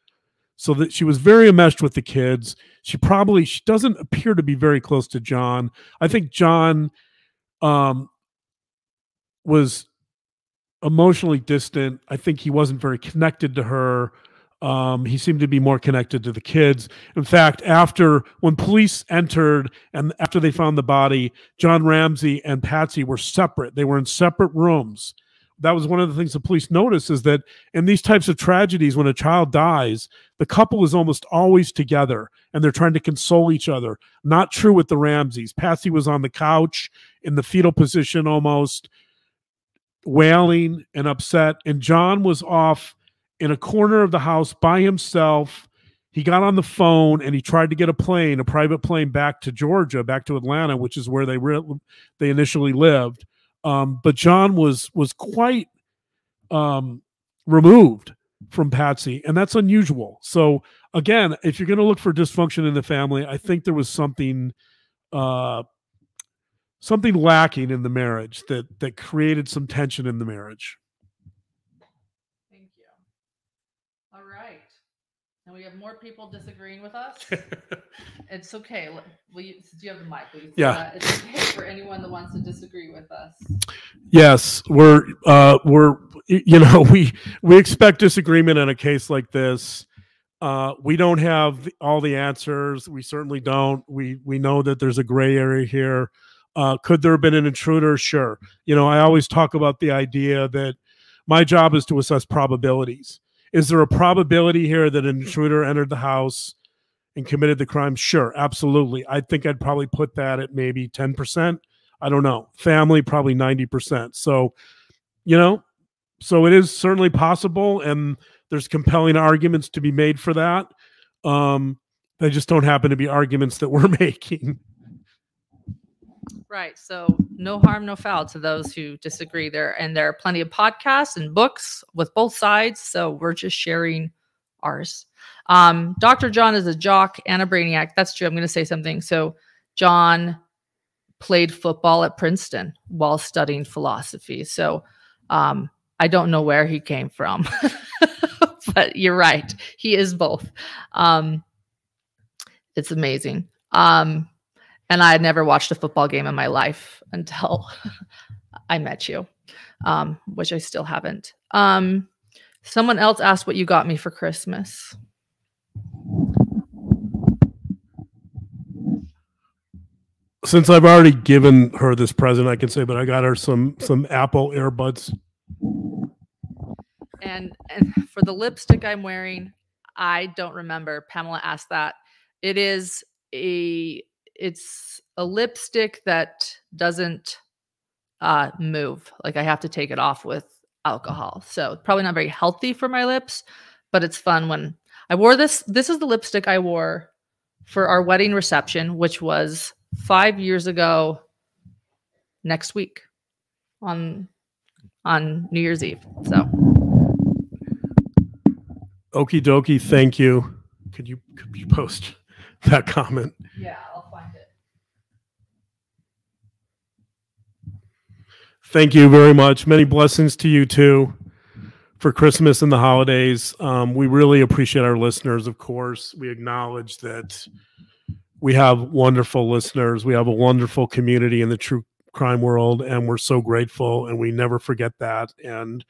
So that she was very enmeshed with the kids. She probably she doesn't appear to be very close to John. I think John um, was emotionally distant. I think he wasn't very connected to her. Um, he seemed to be more connected to the kids. In fact, after when police entered and after they found the body, John Ramsey and Patsy were separate. They were in separate rooms. That was one of the things the police noticed is that in these types of tragedies, when a child dies, the couple is almost always together and they're trying to console each other. Not true with the Ramseys. Patsy was on the couch in the fetal position almost, wailing and upset, and John was off in a corner of the house by himself. He got on the phone and he tried to get a plane, a private plane, back to Georgia, back to Atlanta, which is where they they initially lived. Um, but John was was quite um, removed from Patsy, and that's unusual. So again, if you're going to look for dysfunction in the family, I think there was something uh, something lacking in the marriage that that created some tension in the marriage. And we have more people disagreeing with us, it's okay. Will you, do you have the mic, please? Yeah. Uh, it's okay for anyone that wants to disagree with us. Yes, we're uh, we're you know we we expect disagreement in a case like this. Uh, we don't have all the answers. We certainly don't. We we know that there's a gray area here. Uh, could there have been an intruder? Sure. You know, I always talk about the idea that my job is to assess probabilities. Is there a probability here that an intruder entered the house and committed the crime? Sure, absolutely. I think I'd probably put that at maybe 10%. I don't know. Family, probably 90%. So, you know, so it is certainly possible. And there's compelling arguments to be made for that. Um, they just don't happen to be arguments that we're making. Right. So no harm, no foul to those who disagree there. And there are plenty of podcasts and books with both sides. So we're just sharing ours. Um, Dr. John is a jock and a brainiac. That's true. I'm going to say something. So John played football at Princeton while studying philosophy. So um, I don't know where he came from, but you're right. He is both. Um, it's amazing. Um, and I had never watched a football game in my life until I met you, um, which I still haven't. Um, someone else asked what you got me for Christmas. since I've already given her this present, I can say, but I got her some some Apple earbuds. And and for the lipstick I'm wearing, I don't remember. Pamela asked that. It is a it's a lipstick that doesn't uh move. Like I have to take it off with alcohol. So probably not very healthy for my lips, but it's fun when I wore this. This is the lipstick I wore for our wedding reception, which was five years ago next week on on New Year's Eve. So Okie dokie, thank you. Could you could you post that comment? Yeah, I'll find it. Thank you very much. Many blessings to you too for Christmas and the holidays. Um, we really appreciate our listeners, of course. We acknowledge that we have wonderful listeners. We have a wonderful community in the true crime world, and we're so grateful, and we never forget that. And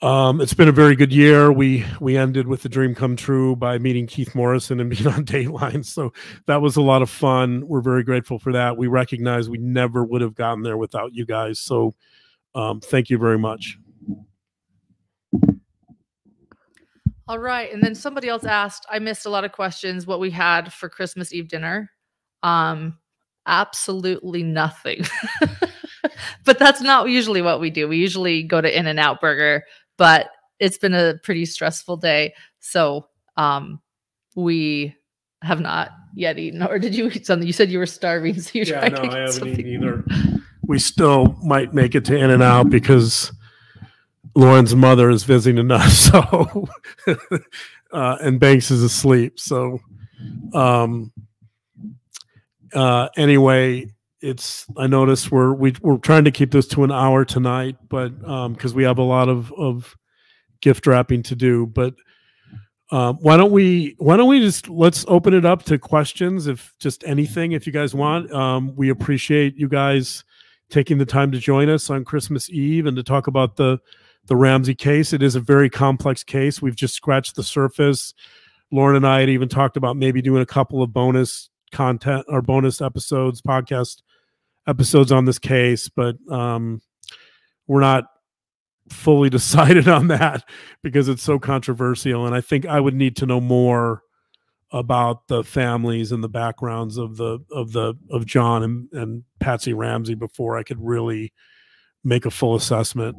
um, it's been a very good year. We we ended with the dream come true by meeting Keith Morrison and being on Dateline, so that was a lot of fun. We're very grateful for that. We recognize we never would have gotten there without you guys. So um, thank you very much. All right. And then somebody else asked, I missed a lot of questions what we had for Christmas Eve dinner. Um, absolutely nothing. but that's not usually what we do. We usually go to In-N-Out Burger, but it's been a pretty stressful day. So um we have not yet eaten. Or did you eat something? You said you were starving, so you're Yeah, trying no, to I haven't something. eaten either. We still might make it to In-N-Out because Lauren's mother is visiting us. So, uh, and Banks is asleep. So, um, uh, anyway, it's I noticed we're we, we're trying to keep this to an hour tonight, but um, because we have a lot of of gift wrapping to do, but. Um, why don't we why don't we just let's open it up to questions if just anything if you guys want. Um, we appreciate you guys taking the time to join us on christmas eve and to talk about the the ramsey case. It is a very complex case. We've just scratched the surface. Lauren and i had even talked about maybe doing a couple of bonus content or bonus episodes podcast episodes on this case but um, we're not fully decided on that because it's so controversial and i think i would need to know more about the families and the backgrounds of the of the of john and, and patsy ramsey before i could really make a full assessment.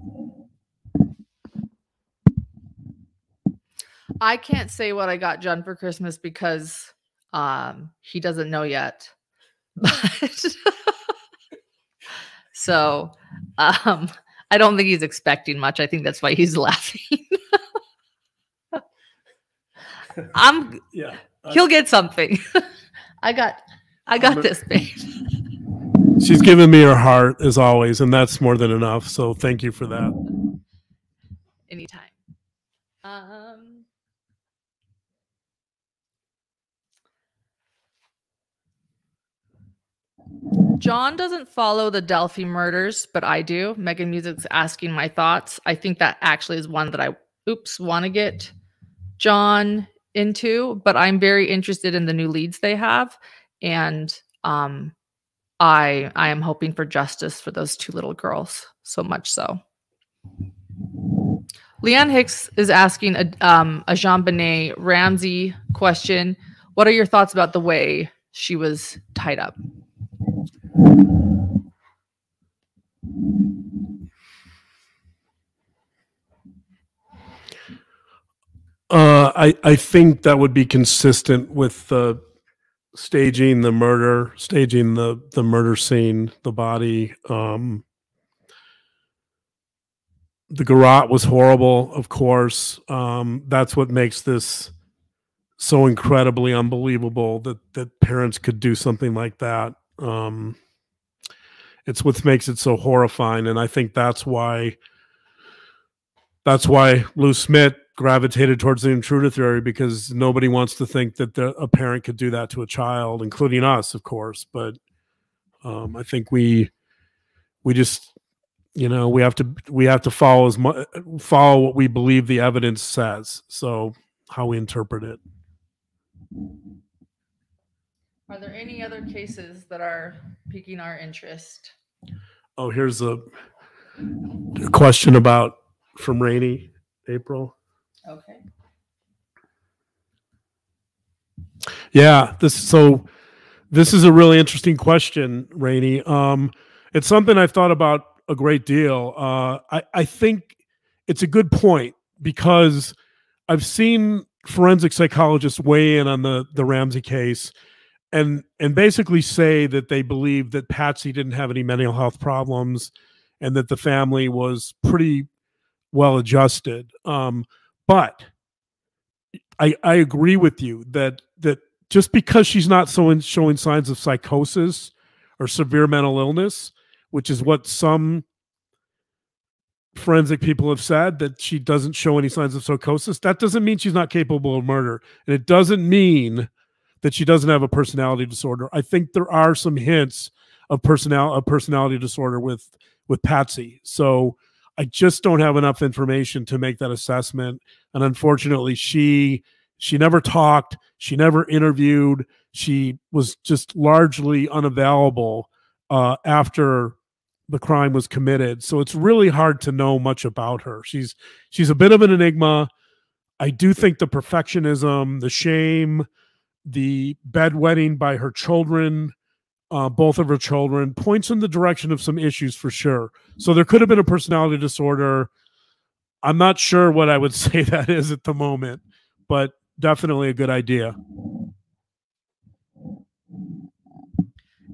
I can't say what I got John for Christmas because um he doesn't know yet. But so um I don't think he's expecting much. I think that's why he's laughing. I'm yeah he'll get something. I got I got I'm- this, babe. she's given me her heart as always and that's more than enough so thank you for that Anytime. Um John doesn't follow the Delphi murders, but I do. Megan Music's asking my thoughts. I think that actually is one that I oops want to get John into, but I'm very interested in the new leads they have and um I I am hoping for justice for those two little girls so much so. Leanne Hicks is asking a um a JonBenét Ramsey question. What are your thoughts about the way she was tied up? Uh, I I think that would be consistent with the staging the murder, staging the the murder scene, the body. Um, the garrote was horrible, of course. Um, that's what makes this so incredibly unbelievable that that parents could do something like that. Um, it's what makes it so horrifying, and I think that's why that's why Lou Smit gravitated towards the intruder theory because nobody wants to think that the, a parent could do that to a child, including us, of course. But um, I think we we just you know we have to we have to follow as much follow what we believe the evidence says. So how we interpret it. Are there any other cases that are piquing our interest? Oh, here's a, question about from Rainy April. Okay. Yeah, this so this is a really interesting question, Rainey. Um, it's something I've thought about a great deal. Uh, I, I think it's a good point because I've seen forensic psychologists weigh in on the the Ramsey case and and basically say that they believe that Patsy didn't have any mental health problems and that the family was pretty well adjusted. Um, but I I agree with you that that just because she's not so in, showing signs of psychosis or severe mental illness, which is what some forensic people have said that she doesn't show any signs of psychosis, that doesn't mean she's not capable of murder. And it doesn't mean that she doesn't have a personality disorder. I think there are some hints of personal a personality disorder with with Patsy. So I just don't have enough information to make that assessment. And unfortunately, she she never talked, she never interviewed, she was just largely unavailable uh, after the crime was committed. So it's really hard to know much about her. She's she's a bit of an enigma. I do think the perfectionism, the shame, the bedwetting by her children, uh, both of her children, points in the direction of some issues for sure. So there could have been a personality disorder. I'm not sure what I would say that is at the moment, but definitely a good idea.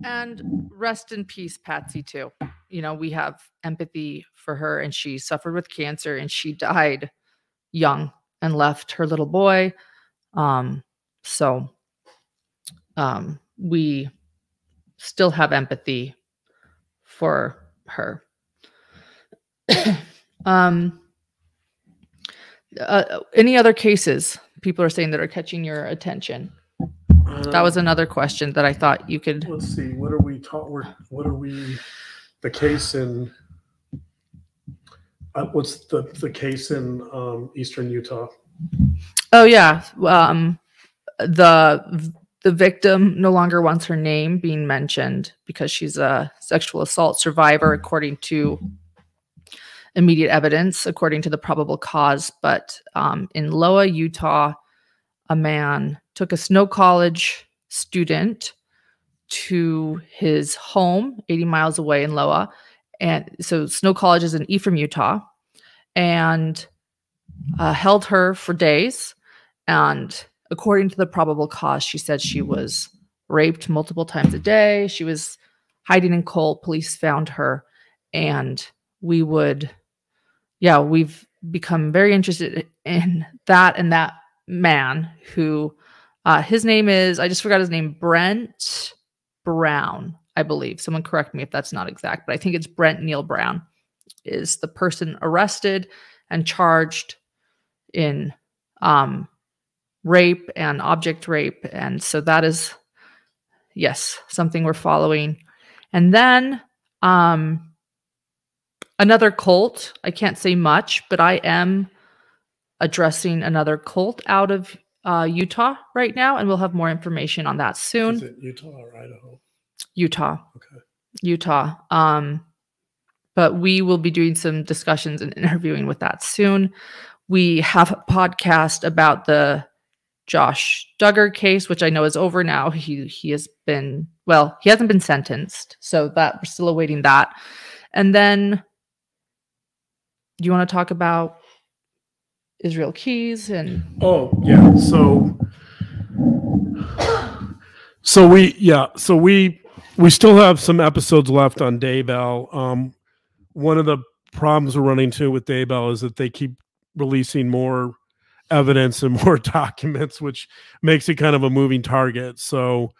And rest in peace, Patsy, too. You know, we have empathy for her, and she suffered with cancer and she died young and left her little boy. Um, so um, we still have empathy for her. um, uh, any other cases people are saying that are catching your attention? that was Um, another question that I thought you could. Let's see. What are we taught? What are we? The case in. Uh, what's the the case in um, eastern Utah? Oh yeah, um, the the victim no longer wants her name being mentioned because she's a sexual assault survivor, according to immediate evidence, according to the probable cause. But um, in Loa, Utah, a man took a Snow College student to his home 80 miles away in Loa. And so Snow College is in Ephraim, Utah, and uh, held her for days. And according to the probable cause, she said she was raped multiple times a day. She was hiding in coal. Police found her. And we would, yeah, we've become very interested in that and that man who uh, his name is, I just forgot his name, Brent Brown, I believe. Someone correct me if that's not exact, but I think it's Brent Neil Brown is the person arrested and charged in um, rape and object rape. And so that is, yes, something we're following. And then um, another cult. I can't say much, but I am addressing another cult out of uh, Utah right now, and we'll have more information on that soon. Is it Utah or Idaho? Utah. Okay. Utah. Um, but we will be doing some discussions and interviewing with that soon. We have a podcast about the Josh Duggar case, which I know is over now. He he has been well, he hasn't been sentenced, so that we're still awaiting that. And then, do you want to talk about Israel Keyes and Oh yeah. So so we yeah so we we still have some episodes left on Daybell. Um, one of the problems we're running into with Daybell is that they keep releasing more evidence and more documents, which makes it kind of a moving target. So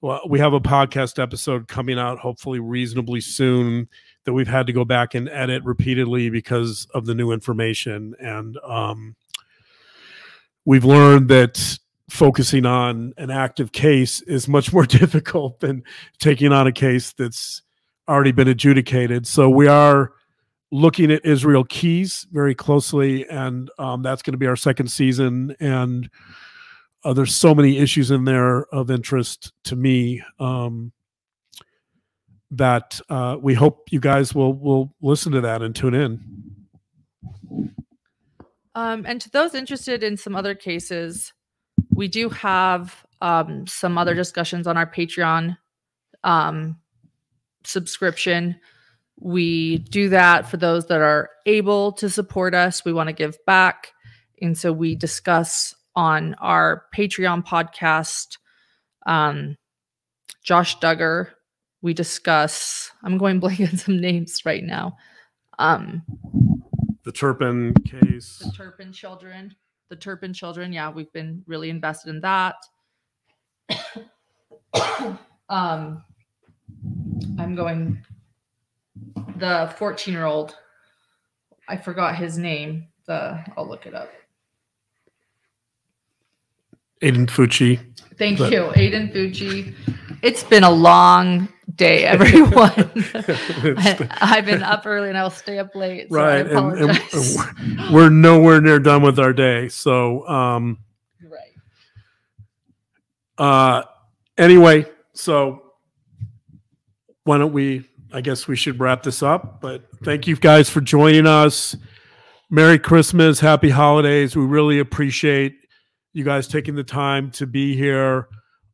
well, we have a podcast episode coming out hopefully reasonably soon that we've had to go back and edit repeatedly because of the new information and um, we've learned that focusing on an active case is much more difficult than taking on a case that's already been adjudicated. So we are looking at Israel Keyes very closely, and um, that's going to be our second season. And uh, there's so many issues in there of interest to me um, that uh, we hope you guys will will listen to that and tune in. Um, and to those interested in some other cases, we do have um, some other discussions on our Patreon um, subscription. We do that for those that are able to support us. We want to give back. And so we discuss on our Patreon podcast, um, Josh Duggar. We discuss, I'm going blank on some names right now. Um, the Turpin case. The Turpin children. The Turpin children. Yeah, we've been really invested in that. um, I'm going the 14 year old. I forgot his name. The I'll look it up. Aiden Fucci. Thank but. you, Aiden Fucci. It's been a long day, everyone. I, have been up early and I'll stay up late. So right. And, and, we're nowhere near done with our day. So, um, right. Uh, anyway, so why don't we, I guess we should wrap this up, but thank you guys for joining us. Merry Christmas. Happy holidays. We really appreciate you guys taking the time to be here.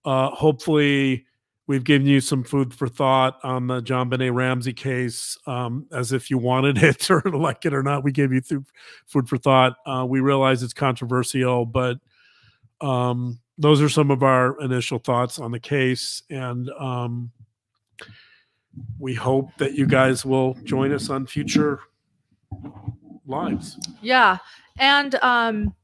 Uh, hopefully, we've given you some food for thought on the JonBenét Ramsey case, um, as if you wanted it or like it or not. We gave you food for thought. Uh, we realize it's controversial, but um, those are some of our initial thoughts on the case. And um, we hope that you guys will join us on future lives. Yeah. And um,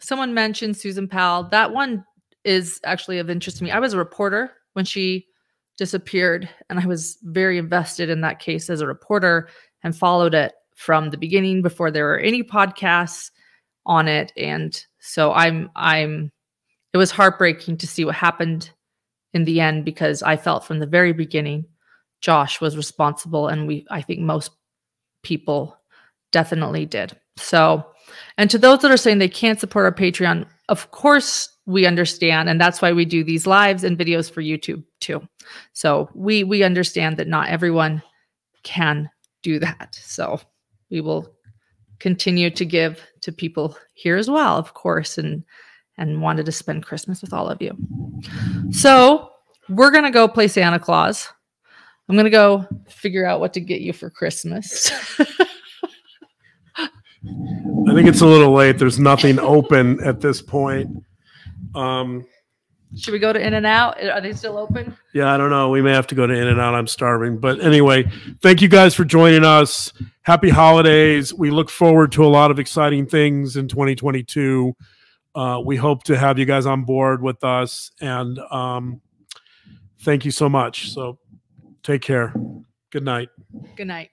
someone mentioned Susan Powell. That one is actually of interest to me. I was a reporter when she disappeared, and I was very invested in that case as a reporter and followed it from the beginning before there were any podcasts on it. And so I'm I'm it was heartbreaking to see what happened in the end because I felt from the very beginning Josh was responsible and we I think most people definitely did. So and to those that are saying they can't support our Patreon, of course we understand and that's why we do these lives and videos for YouTube too. So we we understand that not everyone can do that. So we will continue to give to people here as well, of course, and and wanted to spend Christmas with all of you. So we're gonna go play Santa Claus. I'm gonna go figure out what to get you for Christmas. I think it's a little late. There's nothing open at this point. Um, Should we go to In-N-Out? Are they still open? Yeah, I don't know. We may have to go to In-N-Out. I'm starving. But anyway, thank you guys for joining us. Happy holidays. We look forward to a lot of exciting things in 2022. Uh, we hope to have you guys on board with us. And um, thank you so much. So take care. Good night. Good night.